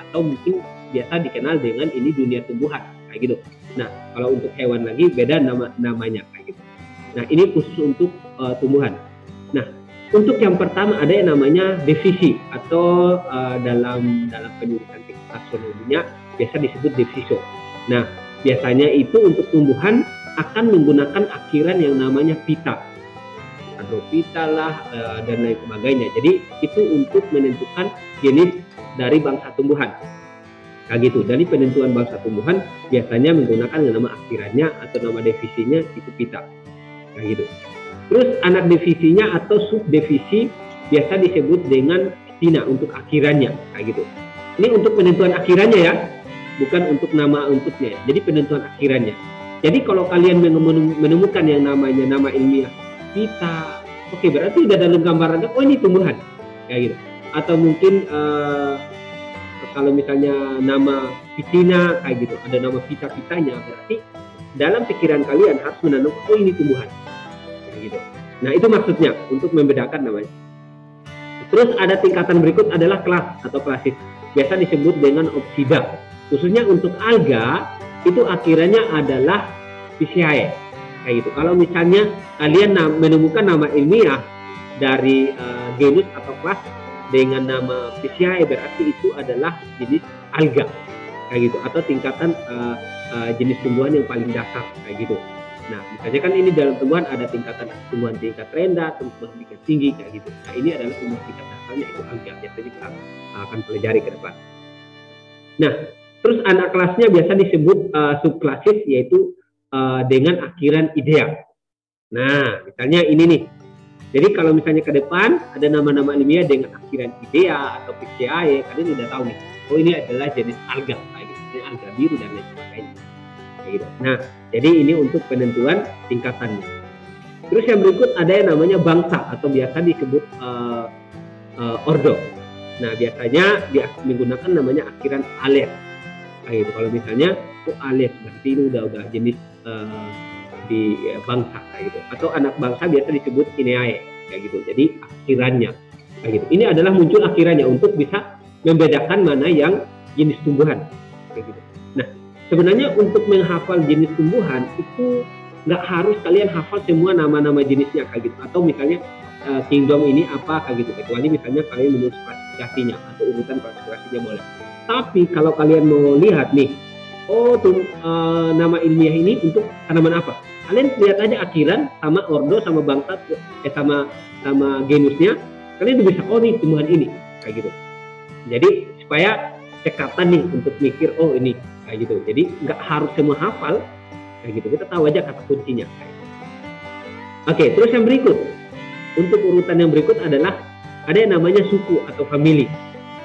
atau mungkin biasa dikenal dengan ini dunia tumbuhan kayak gitu. Nah kalau untuk hewan lagi beda nama namanya kayak gitu. Nah ini khusus untuk uh, tumbuhan. Untuk yang pertama ada yang namanya divisi atau uh, dalam dalam penulisan taksonominya biasa disebut diviso. Nah biasanya itu untuk tumbuhan akan menggunakan akhiran yang namanya pita Andropita lah uh, dan lain sebagainya. Jadi itu untuk menentukan jenis dari bangsa tumbuhan. Nah gitu. Dari penentuan bangsa tumbuhan biasanya menggunakan nama akhirannya atau nama divisinya itu pita. Nah gitu. Terus anak divisinya atau subdivisi biasa disebut dengan tina untuk akhirannya. Kayak gitu. Ini untuk penentuan akhirannya ya, bukan untuk nama untuknya. Jadi penentuan akhirannya. Jadi kalau kalian menemukan yang namanya nama ilmiah kita oke okay, berarti udah dalam gambarannya oh ini tumbuhan kayak gitu atau mungkin uh, kalau misalnya nama pitina kayak gitu ada nama pita pitanya berarti dalam pikiran kalian harus menanam oh ini tumbuhan gitu. Nah itu maksudnya untuk membedakan namanya. Terus ada tingkatan berikut adalah kelas atau klasis. Biasa disebut dengan oksida. Khususnya untuk alga itu akhirannya adalah PCI kayak gitu. Kalau misalnya kalian menemukan nama ilmiah dari uh, genus atau kelas dengan nama Pisciae berarti itu adalah jenis alga. Kayak gitu. Atau tingkatan uh, uh, jenis tumbuhan yang paling dasar. Kayak gitu. Nah, misalnya kan ini dalam tumbuhan ada tingkatan tumbuhan tingkat rendah, tumbuhan tingkat tinggi kayak gitu. Nah, ini adalah tumbuhan tingkat dasarnya itu alga. Biasanya kita akan pelajari ke depan. Nah, terus anak kelasnya biasa disebut uh, subklasis yaitu uh, dengan akhiran ideal. Nah, misalnya ini nih. Jadi kalau misalnya ke depan ada nama-nama ilmiah dengan akhiran idea atau PCAE, kalian udah tahu nih. Oh ini adalah jenis alga, kayak gitu. Alga biru dan lain sebagainya. Gitu. Nah, jadi ini untuk penentuan tingkatannya. Terus yang berikut ada yang namanya bangsa atau biasa disebut uh, uh, ordo. Nah, biasanya dia menggunakan namanya akhiran alet. Kayak gitu. Kalau misalnya oh alet berarti ini udah udah jenis uh, di ya, bangsa kayak gitu atau anak bangsa biasa disebut ineae kayak gitu jadi akhirannya kayak gitu ini adalah muncul akhirannya untuk bisa membedakan mana yang jenis tumbuhan kayak gitu nah sebenarnya untuk menghafal jenis tumbuhan itu nggak harus kalian hafal semua nama-nama jenisnya kayak gitu. Atau misalnya uh, kingdom ini apa kayak gitu. Kecuali misalnya kalian menulis klasifikasinya atau urutan klasifikasinya boleh. Tapi kalau kalian mau lihat nih oh tuh uh, nama ilmiah ini untuk tanaman apa? Kalian lihat aja akhiran sama ordo sama bangsa eh sama sama genusnya. Kalian tuh bisa oh nih tumbuhan ini kayak gitu. Jadi supaya cekatan nih untuk mikir oh ini kayak gitu. Jadi nggak harus semua hafal kayak gitu. Kita tahu aja kata kuncinya. Oke terus yang berikut. Untuk urutan yang berikut adalah ada yang namanya suku atau family.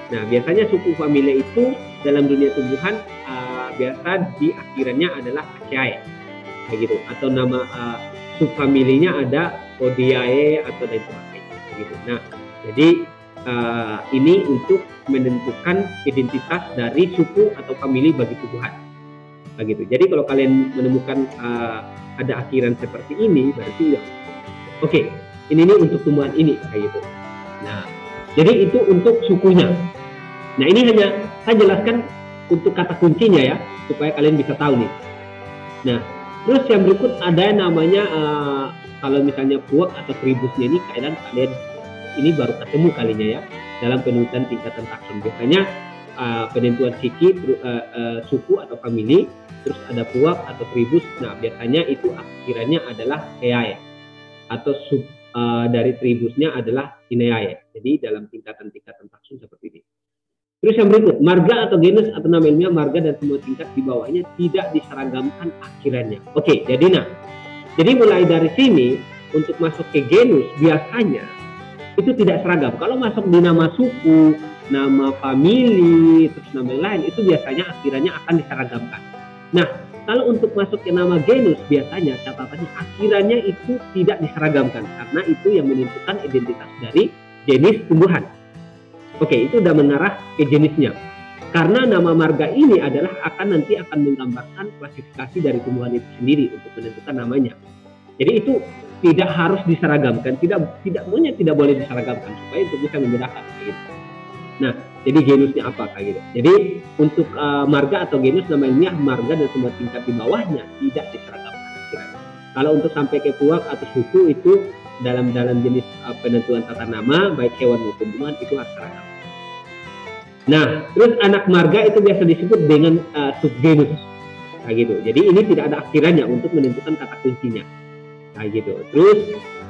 Nah biasanya suku family itu dalam dunia tumbuhan uh, biasa di akhirannya adalah Acae kayak gitu. Atau nama uh, subfamilinya ada Odiae atau lain sebagainya. Gitu. Nah, jadi uh, ini untuk menentukan identitas dari suku atau famili bagi tumbuhan. Begitu. Jadi kalau kalian menemukan uh, ada akhiran seperti ini berarti ya oke, okay, ini nih untuk tumbuhan ini kayak gitu. Nah, jadi itu untuk sukunya. Nah, ini hanya saya jelaskan untuk kata kuncinya ya, supaya kalian bisa tahu nih. Nah, terus yang berikut ada yang namanya uh, kalau misalnya puak atau tribusnya ini kalian kalian ini baru ketemu kalinya ya dalam penulisan tingkatan takson. Biasanya uh, penentuan siki, uh, uh, suku atau famili, terus ada puak atau tribus. Nah, biasanya itu akhirannya adalah eae atau sub uh, dari tribusnya adalah ineae. Jadi dalam tingkatan-tingkatan takson seperti ini. Terus yang berikut, marga atau genus atau nama ilmiah marga dan semua tingkat di bawahnya tidak diseragamkan akhirannya. Oke, jadi nah, jadi mulai dari sini untuk masuk ke genus biasanya itu tidak seragam. Kalau masuk di nama suku, nama famili, terus nama yang lain itu biasanya akhirannya akan diseragamkan. Nah, kalau untuk masuk ke nama genus biasanya catatannya akhirannya itu tidak diseragamkan karena itu yang menentukan identitas dari jenis tumbuhan. Oke, itu udah mengarah ke jenisnya. Karena nama marga ini adalah akan nanti akan menggambarkan klasifikasi dari tumbuhan itu sendiri untuk menentukan namanya. Jadi itu tidak harus diseragamkan, tidak tidak maunya tidak boleh diseragamkan supaya untuk bisa membedakan gitu. Nah, jadi genusnya apa kayak gitu. Jadi untuk uh, marga atau genus nama ilmiah marga dan semua tingkat di bawahnya tidak diseragamkan. Kalau untuk sampai ke puak atau suku itu dalam dalam jenis uh, penentuan tata nama baik hewan maupun tumbuhan itu harus seragam. Nah, terus anak marga itu biasa disebut dengan uh, subgenus. Kayak gitu. Jadi ini tidak ada akhirannya untuk menentukan kata kuncinya. Kayak gitu. Terus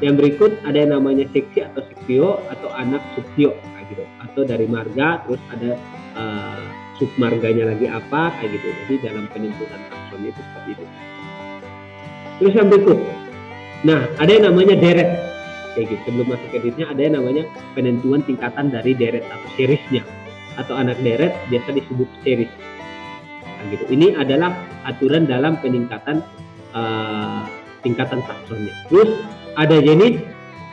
yang berikut ada yang namanya seksi atau seksio atau anak subsio kayak gitu. Atau dari marga terus ada uh, submarganya lagi apa kayak gitu. Jadi dalam penentuan takson itu seperti itu. Terus yang berikut. Nah, ada yang namanya deret. Kayak gitu. Sebelum masuk ke dirinya ada yang namanya penentuan tingkatan dari deret atau seriesnya. Atau anak deret biasa disebut series. Nah, gitu. Ini adalah aturan dalam peningkatan uh, tingkatan taksonnya. Terus ada jenis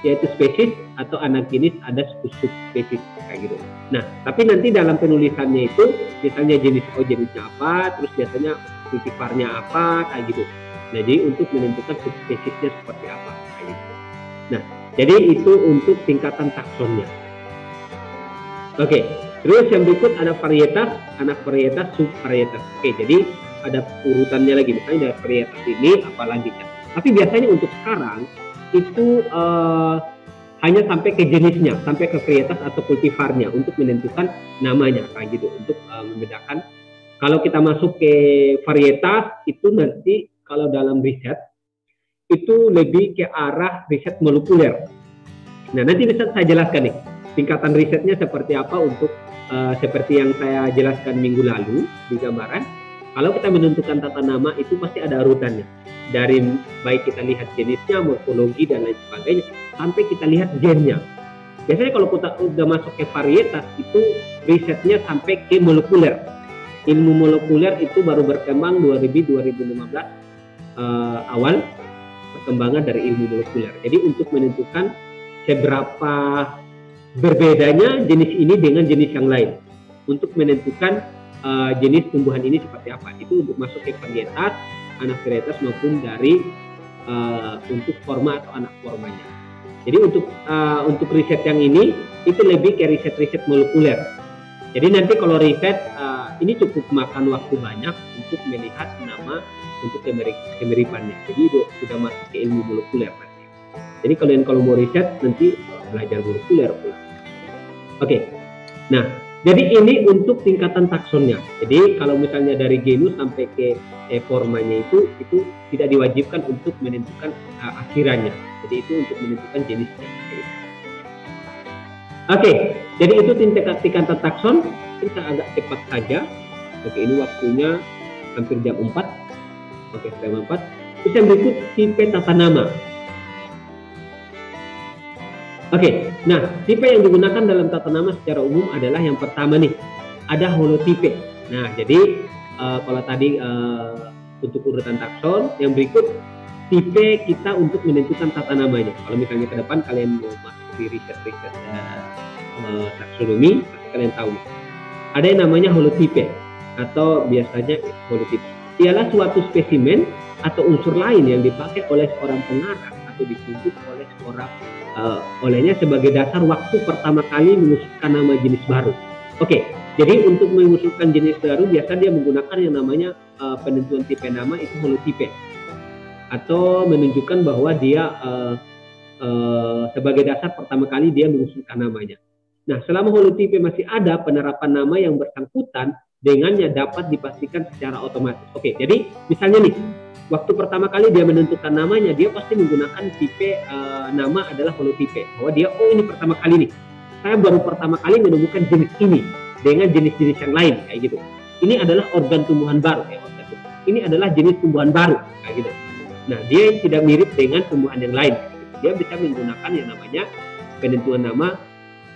yaitu spesies atau anak jenis ada subspesies kayak gitu. Nah, tapi nanti dalam penulisannya itu misalnya jenis oh jenisnya apa, terus biasanya kultivarnya apa kayak gitu. Jadi untuk menentukan subspesiesnya seperti apa kayak gitu. Nah, jadi itu untuk tingkatan taksonnya. Oke, terus yang berikut ada varietas, anak varietas, subvarietas. Oke, jadi ada urutannya lagi misalnya dari varietas ini apalagi kan tapi biasanya untuk sekarang itu uh, hanya sampai ke jenisnya, sampai ke varietas atau kultivarnya untuk menentukan namanya kayak gitu untuk uh, membedakan. Kalau kita masuk ke varietas itu nanti kalau dalam riset itu lebih ke arah riset molekuler. Nah nanti bisa saya jelaskan nih tingkatan risetnya seperti apa untuk uh, seperti yang saya jelaskan minggu lalu di gambaran. Kalau kita menentukan tata nama itu pasti ada urutannya dari baik kita lihat jenisnya, morfologi dan lain sebagainya, sampai kita lihat gennya. Biasanya kalau kita udah masuk ke varietas itu risetnya sampai ke molekuler. Ilmu molekuler itu baru berkembang 2000-2015 uh, awal perkembangan dari ilmu molekuler. Jadi untuk menentukan seberapa berbedanya jenis ini dengan jenis yang lain. Untuk menentukan uh, jenis tumbuhan ini seperti apa. Itu untuk masuk ke varietas anak varietas maupun dari uh, untuk forma atau anak formanya. Jadi untuk uh, untuk riset yang ini itu lebih ke riset-riset molekuler. Jadi nanti kalau riset uh, ini cukup makan waktu banyak untuk melihat nama untuk kemiripannya. Jadi sudah masuk ke ilmu molekuler nanti. Jadi kalian kalau mau riset nanti belajar molekuler pula. Oke. Okay. Nah, jadi ini untuk tingkatan taksonnya. Jadi kalau misalnya dari genus sampai ke eh, formanya itu itu tidak diwajibkan untuk menentukan uh, akhirannya. Jadi itu untuk menentukan jenisnya. Oke, jadi itu tingkatan takson. Kita agak cepat saja. Oke, ini waktunya hampir jam 4. Oke, jam 4. Terus yang berikut tipe tata nama. Oke, nah tipe yang digunakan dalam tata nama secara umum adalah yang pertama nih, ada holotipe. Nah, jadi uh, kalau tadi uh, untuk urutan takson, yang berikut tipe kita untuk menentukan tata namanya. Kalau misalnya ke depan kalian mau masuk di riset-riset uh, taksonomi, pasti kalian tahu. Ada yang namanya holotipe atau biasanya holotipe. Ialah suatu spesimen atau unsur lain yang dipakai oleh seorang pengarang atau ditunjuk oleh seorang uh, olehnya sebagai dasar waktu pertama kali mengusulkan nama jenis baru. Oke, okay, jadi untuk mengusulkan jenis baru biasa dia menggunakan yang namanya uh, penentuan tipe nama itu holotipe atau menunjukkan bahwa dia uh, uh, sebagai dasar pertama kali dia mengusulkan namanya. Nah, selama holotipe masih ada penerapan nama yang bersangkutan dengannya dapat dipastikan secara otomatis. Oke, jadi misalnya nih waktu pertama kali dia menentukan namanya dia pasti menggunakan tipe uh, nama adalah holotipe bahwa dia oh ini pertama kali nih. Saya baru pertama kali menemukan jenis ini dengan jenis-jenis yang lain kayak gitu. Ini adalah organ tumbuhan baru ya organ ini adalah jenis tumbuhan baru kayak gitu. Nah dia tidak mirip dengan tumbuhan yang lain dia bisa menggunakan yang namanya penentuan nama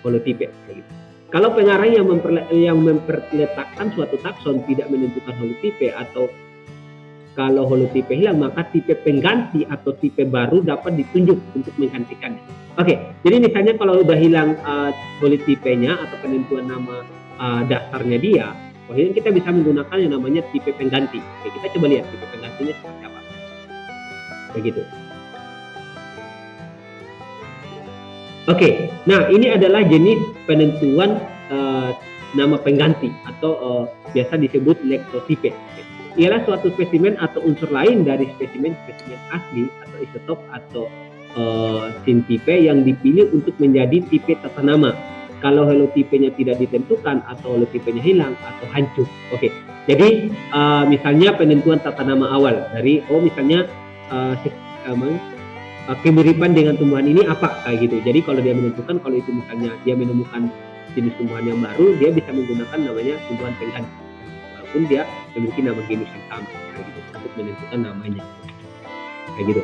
holotipe gitu. Kalau pengarang yang, memperle yang memperletakkan suatu takson tidak menentukan holotipe atau kalau holotipe hilang maka tipe pengganti atau tipe baru dapat ditunjuk untuk menggantikannya. Oke, jadi misalnya kalau udah hilang uh, holotipenya atau penentuan nama uh, dasarnya dia, kemudian kita bisa menggunakan yang namanya tipe pengganti. Oke, kita coba lihat tipe penggantinya seperti apa. Begitu. Oke, nah ini adalah jenis penentuan uh, nama pengganti atau uh, biasa disebut lektotipe. Ialah suatu spesimen atau unsur lain dari spesimen-spesimen asli atau isotop atau uh, sintipe yang dipilih untuk menjadi tipe tata nama. Kalau holotipenya tidak ditentukan atau holotipenya hilang atau hancur. Oke, jadi uh, misalnya penentuan tata nama awal dari oh misalnya uh, uh, kemiripan dengan tumbuhan ini apa kayak gitu. Jadi kalau dia menentukan kalau itu misalnya dia menemukan jenis tumbuhan yang baru, dia bisa menggunakan namanya tumbuhan pengganti. Walaupun dia memiliki nama genus yang sama kayak gitu untuk menentukan namanya. Kayak gitu.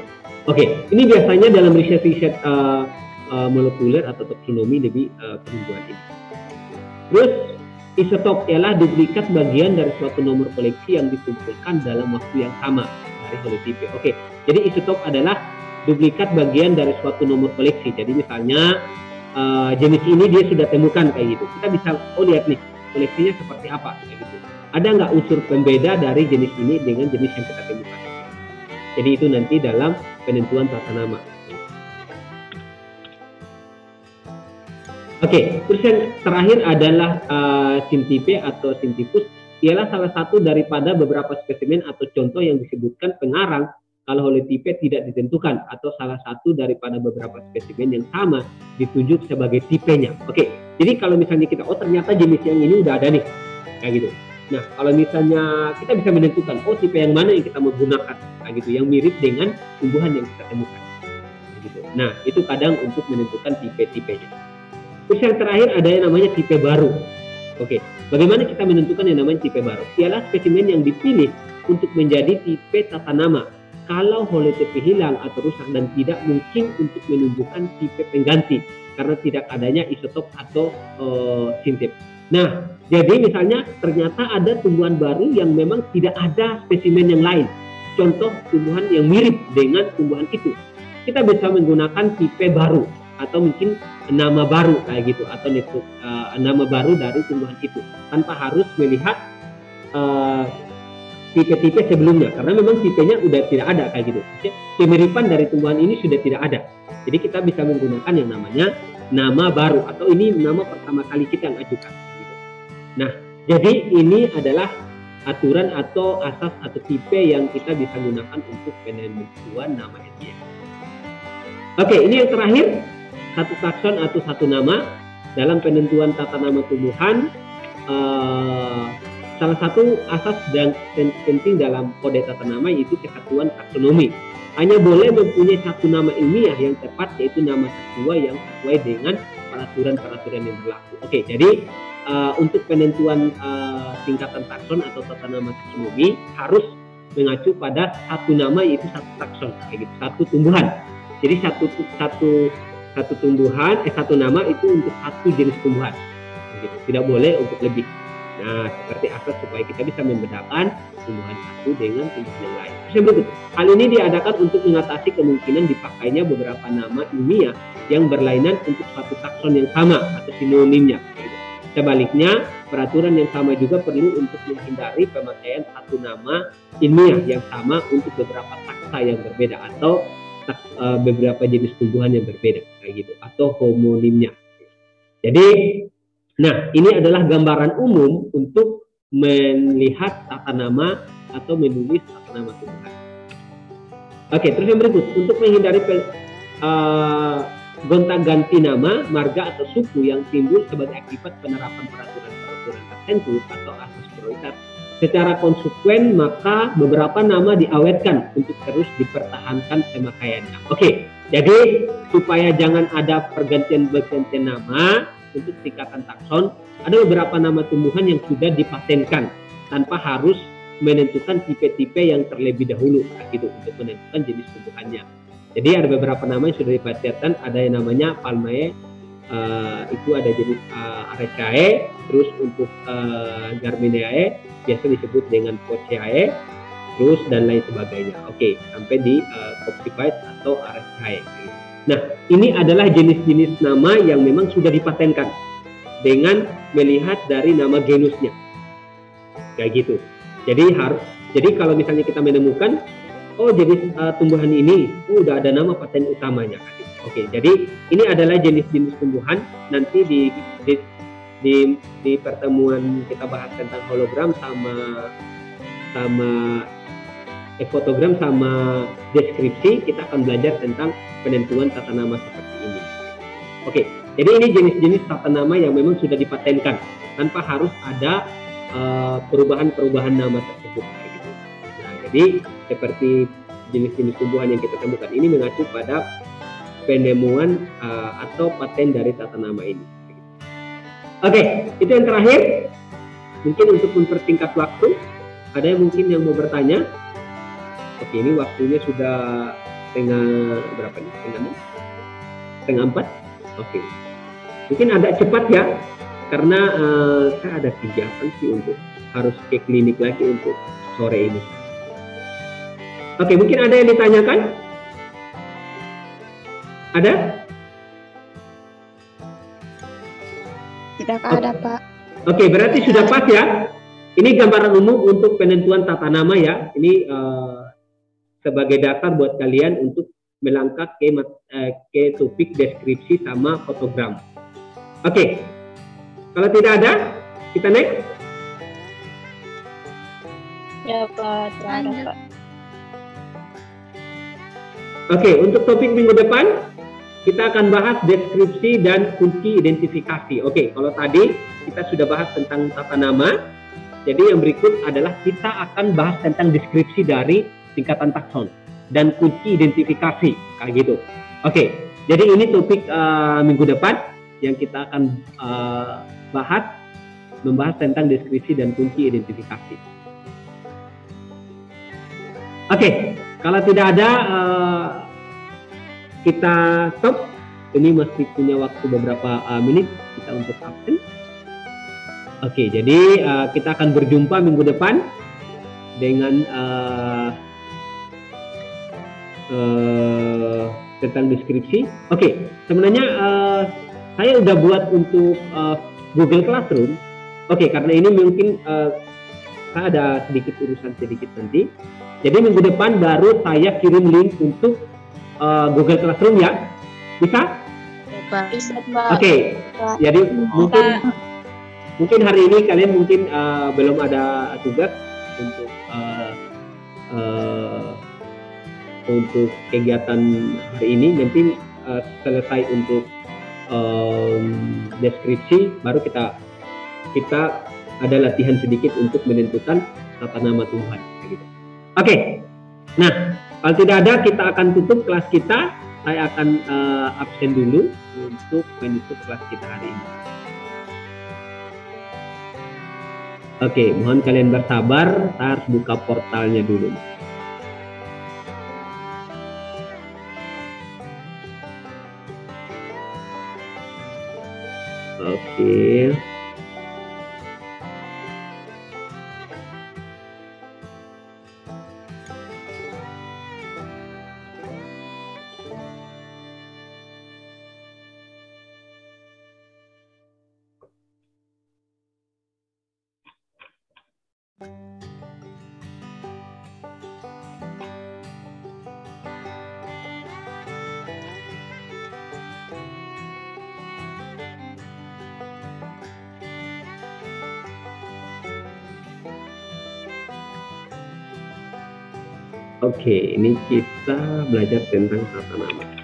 Oke, ini biasanya dalam riset-riset uh, uh, molekuler atau taksonomi lebih uh, penentuan ini. Terus isotop ialah duplikat bagian dari suatu nomor koleksi yang dikumpulkan dalam waktu yang sama dari holotipe. Oke, jadi isotop adalah duplikat bagian dari suatu nomor koleksi. Jadi misalnya uh, jenis ini dia sudah temukan kayak gitu. Kita bisa oh lihat nih koleksinya seperti apa kayak gitu. Ada nggak unsur pembeda dari jenis ini dengan jenis yang kita temukan? Jadi itu nanti dalam penentuan tata nama. Oke, okay, terus yang terakhir adalah uh, sintipe atau sintipus ialah salah satu daripada beberapa spesimen atau contoh yang disebutkan pengarang kalau holotipe tidak ditentukan atau salah satu daripada beberapa spesimen yang sama ditunjuk sebagai tipenya. Oke, jadi kalau misalnya kita oh ternyata jenis yang ini udah ada nih, kayak gitu. Nah, kalau misalnya kita bisa menentukan oh tipe yang mana yang kita mau gunakan, kayak gitu, yang mirip dengan tumbuhan yang kita temukan. Gitu. Nah, itu kadang untuk menentukan tipe-tipenya. Terus yang terakhir ada yang namanya tipe baru. Oke, bagaimana kita menentukan yang namanya tipe baru? Ialah spesimen yang dipilih untuk menjadi tipe tata nama kalau holotipe hilang atau rusak dan tidak mungkin untuk menunjukkan tipe pengganti karena tidak adanya isotop atau uh, sintip. Nah, jadi misalnya ternyata ada tumbuhan baru yang memang tidak ada spesimen yang lain. Contoh tumbuhan yang mirip dengan tumbuhan itu. Kita bisa menggunakan tipe baru atau mungkin nama baru kayak gitu atau uh, nama baru dari tumbuhan itu tanpa harus melihat uh, tipe-tipe sebelumnya karena memang tipenya udah tidak ada kayak gitu. Kemiripan dari tumbuhan ini sudah tidak ada. Jadi kita bisa menggunakan yang namanya nama baru atau ini nama pertama kali kita yang ajukan. Nah, jadi ini adalah aturan atau asas atau tipe yang kita bisa gunakan untuk penentuan nama ilmiah. Oke, ini yang terakhir satu takson atau satu nama dalam penentuan tata nama tumbuhan. Uh, Salah satu asas dan penting dalam kode tata nama yaitu kesatuan taksonomi. Hanya boleh mempunyai satu nama ilmiah yang tepat yaitu nama sesuai yang sesuai dengan peraturan-peraturan yang berlaku. Oke, jadi uh, untuk penentuan uh, tingkatan takson atau tata nama taksonomi harus mengacu pada satu nama yaitu satu takson, kayak gitu, satu tumbuhan. Jadi satu satu satu tumbuhan, eh satu nama itu untuk satu jenis tumbuhan. Gitu. Tidak boleh untuk lebih. Nah, seperti asas supaya kita bisa membedakan tumbuhan satu dengan tumbuhan yang lain. Terus hal ini diadakan untuk mengatasi kemungkinan dipakainya beberapa nama ilmiah yang berlainan untuk satu takson yang sama atau sinonimnya. Sebaliknya, peraturan yang sama juga perlu untuk menghindari pemakaian satu nama ilmiah yang sama untuk beberapa taksa yang berbeda atau uh, beberapa jenis tumbuhan yang berbeda kayak gitu atau homonimnya. Jadi Nah, ini adalah gambaran umum untuk melihat tata nama atau menulis tata nama tumbuhan. Oke, terus yang berikut untuk menghindari uh, gonta-ganti nama, marga atau suku yang timbul sebagai akibat penerapan peraturan-peraturan tertentu atau asas prioritas secara konsekuen maka beberapa nama diawetkan untuk terus dipertahankan pemakaiannya. Oke, jadi supaya jangan ada pergantian-pergantian nama, untuk tingkatan takson, ada beberapa nama tumbuhan yang sudah dipatenkan tanpa harus menentukan tipe-tipe yang terlebih dahulu gitu untuk menentukan jenis tumbuhannya. Jadi ada beberapa nama yang sudah dipatenkan, ada yang namanya Palmae, uh, itu ada jenis uh, Arecae, terus untuk uh, Garmineae biasa disebut dengan Poceae, terus dan lain sebagainya. Oke, sampai di uh, atau RSCI. Nah, ini adalah jenis-jenis nama yang memang sudah dipatenkan dengan melihat dari nama genusnya. Kayak gitu. Jadi harus jadi kalau misalnya kita menemukan oh jenis uh, tumbuhan ini oh udah ada nama paten utamanya. Oke, jadi ini adalah jenis-jenis tumbuhan nanti di, di di di pertemuan kita bahas tentang hologram sama sama eh, fotogram sama deskripsi kita akan belajar tentang penentuan tata nama seperti ini. Oke, jadi ini jenis-jenis tata nama yang memang sudah dipatenkan tanpa harus ada eh, perubahan-perubahan nama tersebut. Nah, jadi seperti jenis-jenis tumbuhan yang kita temukan ini mengacu pada penemuan uh, atau paten dari tata nama ini. Oke, itu yang terakhir. Mungkin untuk mempertingkat waktu, ada yang mungkin yang mau bertanya? Oke, ini waktunya sudah setengah berapa nih? Setengah enam? Setengah empat? Oke. Mungkin agak cepat ya, karena uh, saya ada kegiatan sih untuk harus ke klinik lagi untuk sore ini. Oke, mungkin ada yang ditanyakan? Ada?
Tidak ada, Pak.
Oke, berarti sudah pas ya. Ini gambaran umum untuk penentuan tata nama ya. Ini uh, sebagai dasar buat kalian untuk melangkah ke uh, ke topik deskripsi sama fotogram. Oke. Okay. Kalau tidak ada, kita next.
Ya Pak, tidak ada Pak.
Oke, untuk topik minggu depan kita akan bahas deskripsi dan kunci identifikasi. Oke, kalau tadi kita sudah bahas tentang tata nama, jadi yang berikut adalah kita akan bahas tentang deskripsi dari tingkatan takson dan kunci identifikasi kayak gitu. Oke, jadi ini topik uh, minggu depan yang kita akan uh, bahas membahas tentang deskripsi dan kunci identifikasi. Oke, kalau tidak ada uh, kita stop. Ini masih punya waktu beberapa uh, menit kita untuk absen. Oke, jadi uh, kita akan berjumpa minggu depan dengan uh, uh, tentang deskripsi. Oke, sebenarnya uh, saya udah buat untuk uh, Google Classroom. Oke, karena ini mungkin uh, saya ada sedikit urusan sedikit nanti. Jadi minggu depan baru saya kirim link untuk uh, Google Classroom ya. Bisa?
Bisa, Pak.
Oke. Jadi mungkin mungkin hari ini kalian mungkin uh, belum ada tugas untuk uh, uh, untuk kegiatan hari ini nanti uh, selesai untuk um, deskripsi baru kita kita ada latihan sedikit untuk menentukan tata nama Tuhan gitu. Oke. Okay. Nah, kalau tidak ada kita akan tutup kelas kita. Saya akan uh, absen dulu untuk menutup kelas kita hari ini. Oke, mohon kalian bersabar, saya harus buka portalnya dulu. Oke. Oke, ini kita belajar tentang tata nama.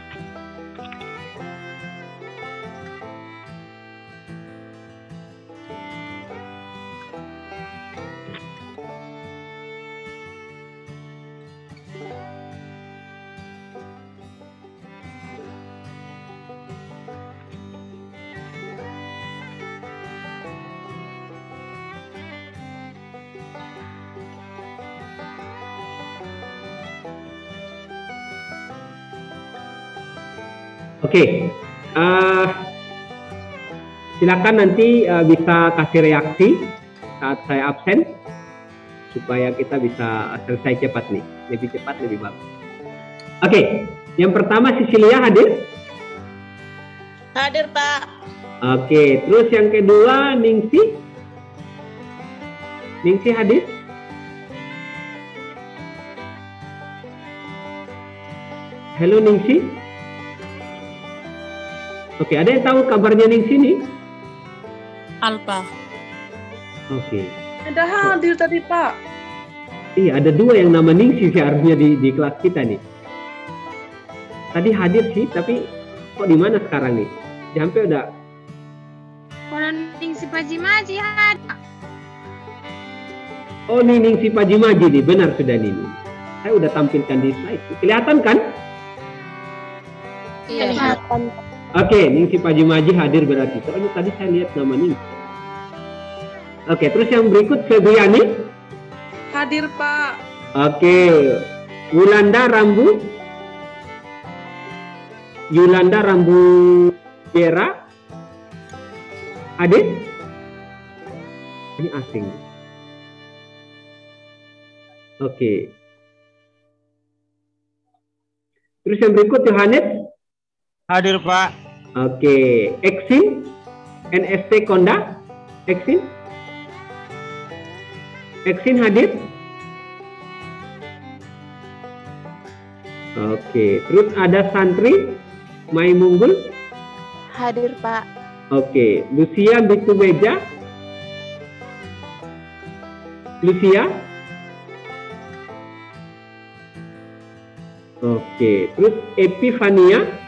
Silakan nanti uh, bisa kasih reaksi saat saya absen supaya kita bisa selesai cepat nih. Lebih cepat lebih bagus. Oke, yang pertama Sisilia hadir.
Hadir, Pak.
Oke, terus yang kedua Ningsi. Ningsi hadir. Halo Ningsi. Oke, ada yang tahu kabarnya Ningsi nih?
Alpa.
Oke.
Ada hadir tadi Pak.
Iya, ada dua yang nama Ningsi seharusnya di, di kelas kita nih. Tadi hadir sih, tapi kok di mana sekarang nih? Sampai udah
Kalau Ningsi Paji Maji ada.
Oh, nih Ningsi Paji Maji nih, benar sudah nih. Saya udah tampilkan di slide. Kelihatan kan?
Iya.
Kelihatan.
Oke, Ningsi Paji Maji hadir berarti. Soalnya tadi saya lihat nama Ningsi. Oke, terus yang berikut Febriani.
Hadir Pak.
Oke, Yulanda Rambu. Yulanda Rambu Jera. Hadir? Ini asing. Oke. Terus yang berikut Yohanes.
Hadir Pak.
Oke, Exin, NST Konda, Exin, Exin hadir. Oke, terus ada santri Mai Munggul.
Hadir Pak.
Oke, Lucia Bitumeja. Lucia. Oke, terus Epifania.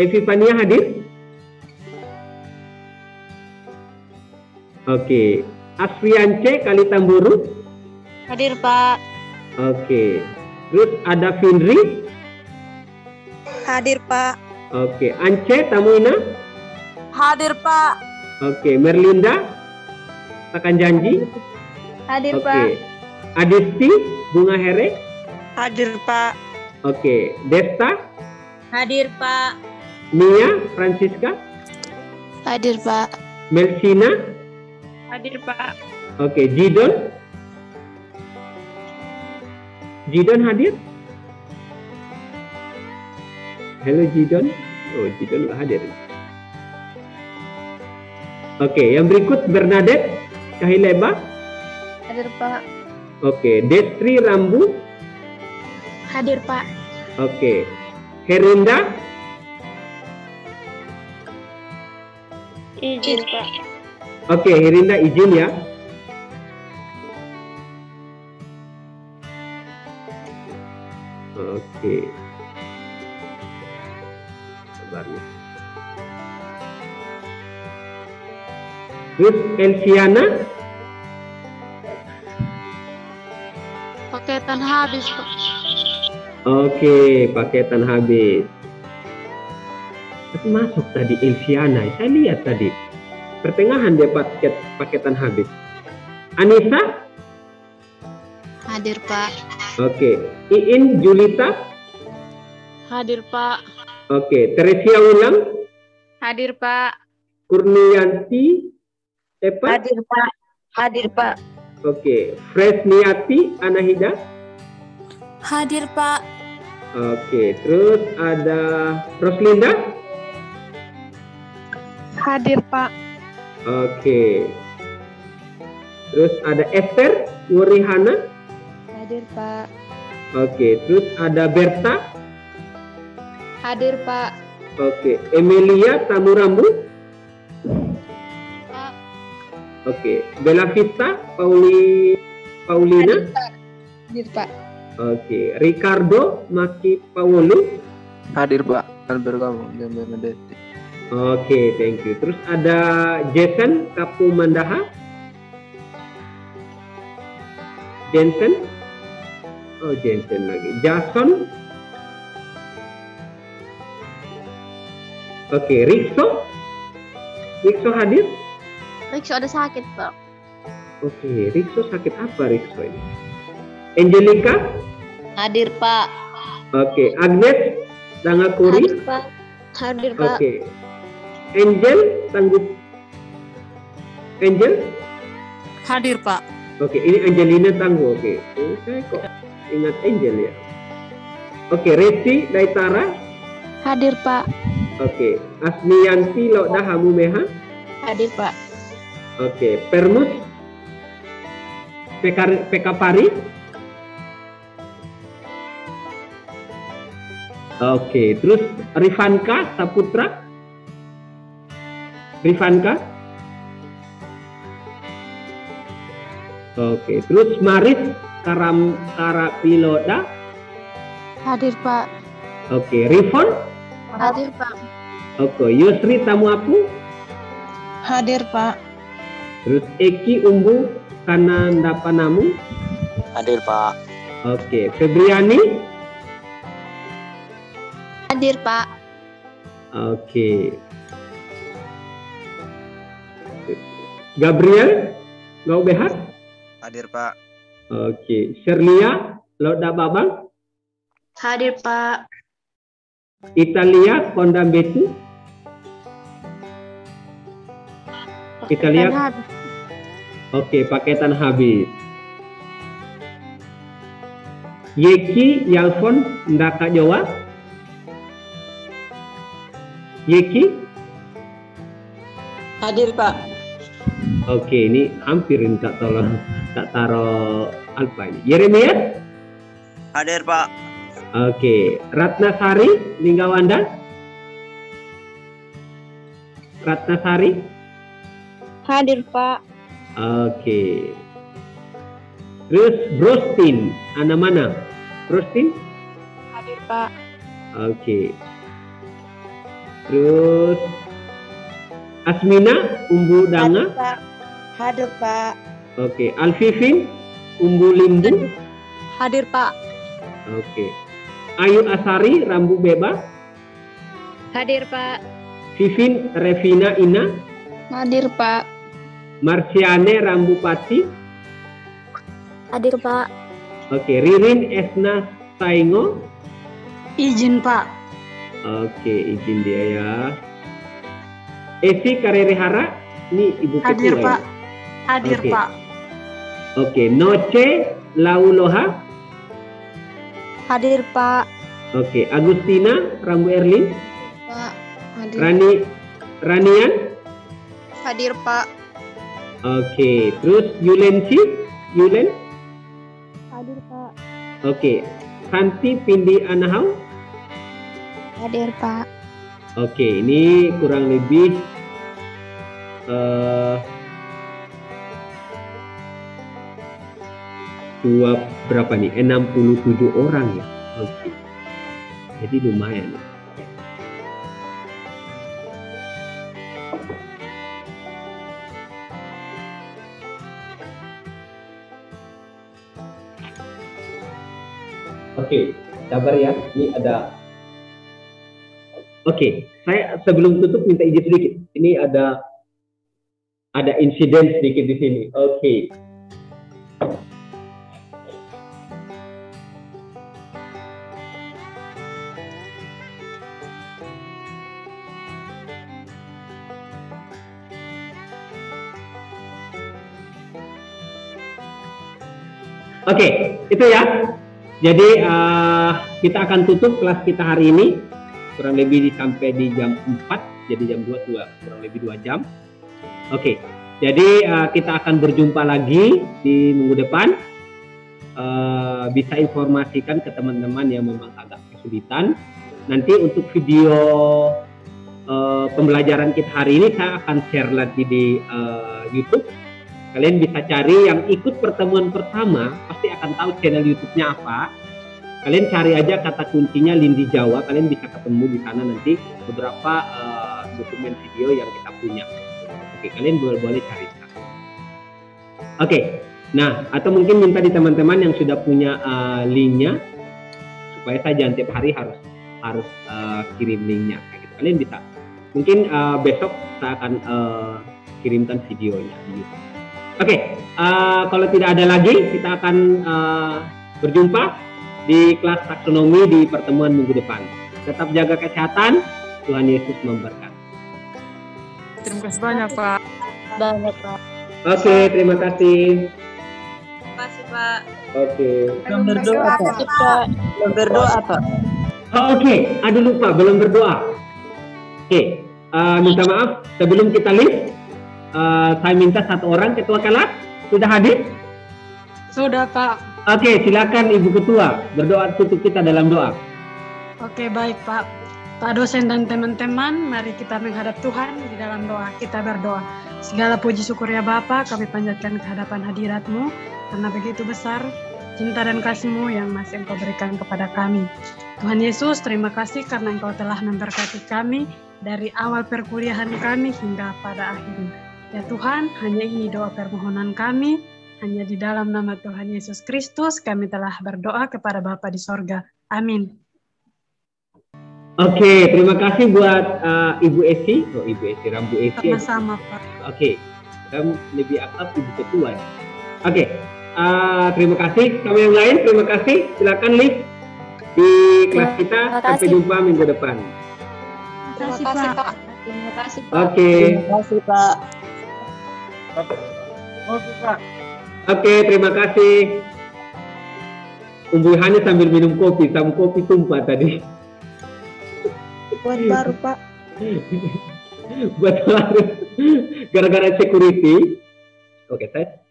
Epifania hadir? Oke, Asriance Kalitamburu.
Hadir, Pak.
Oke, terus ada Finri.
Hadir, Pak.
Oke, Ance Tamuina.
Hadir Pak.
Oke, Merlinda. Tekan janji.
Hadir
Oke, Adisti Bunga Here.
Hadir, Pak.
Oke, Desta,
Hadir, Pak.
Nia, Francisca,
Hadir Pak.
Melsina,
Hadir, Pak.
oke, Jidon. Jidon hadir? Halo Jidon. Oh, Jidon nggak hadir. Oke, yang berikut Bernadette Kahileba.
Hadir Pak.
Oke, Destri Rambu.
Hadir Pak.
Oke, Herinda.
Izin, Pak.
Oke, Herinda izin ya. Oke. Sabar nih. Terus Elviana,
Paketan habis, Pak.
oke, paketan habis. Tapi masuk tadi Elviana, saya lihat tadi. Pertengahan dia paket paketan habis. Anissa,
Hadir, Pak.
oke. Iin Julita,
Hadir, Pak.
oke. Teresia Ulang,
Hadir, Pak.
Kurnianti, Tepa,
Hadir, Pak. Hadir, Pak.
oke. Fresniati Anahida,
Hadir Pak.
oke. Terus ada Roslinda,
Hadir, Pak.
oke. Terus ada Esther Wurihana,
Hadir Pak.
oke. Terus ada Berta,
Hadir Pak.
oke. Emilia Tamurambu,
Pak.
oke. Bella Vista Pauli Paulina,
Hadir Pak.
oke. Ricardo Maki Paulu,
Hadir Pak. Dan bergabung dengan Bernadette.
Oke, thank you. Terus ada Jason Kapu Mandaha. Jensen. Oh, Jensen lagi. Jason. Oke, Rikso. Rikso hadir.
Rikso ada sakit, Pak.
Oke, Rikso sakit apa Rikso ini? Angelica.
Hadir, Pak.
Oke, Agnes Dangakuri.
Hadir, Pak. Hadir, Pak.
Oke. Angel tanggup. Angel.
Hadir, Pak.
Oke, ini Angelina Tangguh. Oke, oh, saya kok ingat Angel ya. Oke, Resi Daitara.
Hadir, Pak.
Oke, Asmiyanti Lokda Hamumeha.
Hadir, Pak.
Oke, Permus PK, PK Pari. Oke, terus Rifanka Saputra. Rifanka. Oke, terus Maris Karam Karapiloda.
Hadir, Pak.
Oke, Rifon.
Hadir, Pak.
Oke, Yusri Tamuapu.
Hadir, Pak.
Terus Eki Umbu Kanandapanamu.
Hadir, Pak.
Oke, Febriani.
Hadir, Pak.
Oke. Gabriel Gaubehat.
Hadir, Pak.
Oke, Sherlia Loda Babang.
Hadir, Pak.
Italia Kondambetu. Italia. Oke, paketan habis. Yeki Yalfon Ndaka Jawa. Yeki.
Hadir, Pak.
Oke, ini hampir ini tak tolong tak taruh alfa ini. Yeremia.
Hadir, Pak.
Oke, Ratnasari Linggawanda. Ratnasari.
Hadir, Pak.
Oke. Terus Brostin, anak mana? Brostin?
Hadir, Pak.
Oke. Terus Asmina, Umbu Danga.
Pak. Hadir, Pak.
Oke. Alfifin, Umbu Limbu.
Hadir, Pak.
Oke. Ayu Asari, Rambu Beba.
Hadir, Pak.
Vivin Revina Ina.
Hadir, Pak.
Marsiane Rambu Pati.
Hadir, Pak.
Oke. Ririn Esna Saingo.
Izin, Pak.
Oke, izin dia ya. Esi Karerihara, ini ibu
Hadir,
ketua
Pak.
ya?
Hadir,
Oke.
Pak.
Oke, Noce Lauloha.
Hadir, Pak.
Oke, Agustina Rambu Erlin.
Pak. Hadir.
Rani Ranian.
Hadir, Pak.
Oke, terus Yulensi, Yulen.
Hadir, Pak.
Oke, Santi Pindi Anahau.
Hadir, Pak.
Oke, ini kurang lebih eh dua berapa nih? 67 orang ya. Oke. Jadi lumayan. Oke, sabar ya. Ini ada Oke, saya sebelum tutup minta izin sedikit. Ini ada ada insiden sedikit di sini. Oke. Oke, itu ya. Jadi eh, kita akan tutup kelas kita hari ini. Kurang lebih sampai di jam 4 jadi jam 2 dua kurang lebih dua jam. Oke jadi uh, kita akan berjumpa lagi di minggu depan. Uh, bisa informasikan ke teman-teman yang memang agak kesulitan. Nanti untuk video uh, pembelajaran kita hari ini saya akan share lagi di uh, YouTube kalian bisa cari yang ikut pertemuan pertama pasti akan tahu channel YouTube-nya apa. Kalian cari aja kata kuncinya Lindi Jawa kalian bisa ketemu di sana nanti beberapa uh, dokumen video yang kita punya. Oke kalian boleh boleh cari oke nah atau mungkin minta di teman-teman yang sudah punya uh, linknya supaya saya jangan tiap hari harus harus uh, kirim linknya. Gitu. Kalian bisa. Mungkin uh, besok saya akan uh, kirimkan videonya di YouTube oke uh, kalau tidak ada lagi kita akan uh, berjumpa di kelas taksonomi di pertemuan minggu depan. Tetap jaga kesehatan, Tuhan Yesus memberkati.
Terima kasih banyak, Pak.
Banyak, Pak.
Oke, terima kasih.
Terima kasih Pak.
Oke.
Belum berdoa, Pak. Belum berdoa, Pak.
Oh, Oke, aduh lupa belum berdoa. Oke, eh, minta maaf sebelum kita lift, eh, saya minta satu orang ketua kelas sudah hadir.
Sudah Pak.
Oke, silakan Ibu Ketua berdoa tutup kita dalam doa.
Oke baik Pak. Pak dosen dan teman-teman, mari kita menghadap Tuhan di dalam doa. Kita berdoa. Segala puji syukur ya Bapa, kami panjatkan ke hadapan hadiratmu, karena begitu besar cinta dan kasihmu yang masih Engkau berikan kepada kami. Tuhan Yesus, terima kasih karena Engkau telah memberkati kami dari awal perkuliahan kami hingga pada akhirnya. Ya Tuhan, hanya ini doa permohonan kami, hanya di dalam nama Tuhan Yesus Kristus kami telah berdoa kepada Bapa di sorga. Amin.
Oke, terima kasih buat eh, Ibu Esi. Oh, Ibu Esi, Rambu Esi.
Sama-sama Pak.
Oke, kamu lebih akrab Ibu Ketua. Oke, eh, terima kasih. Kamu yang lain, terima kasih. Silakan lift di kelas kita.
Terima
Sampai
kasih.
jumpa minggu depan.
Terima kasih Pak.
Terima kasih Pak.
Oke.
Terima kasih, Pak.
Oke, terima kasih. Umbuhannya sambil minum kopi, sama kopi tumpah tadi.
Buat baru, Pak.
Buat baru. Gara-gara security. Oke, saya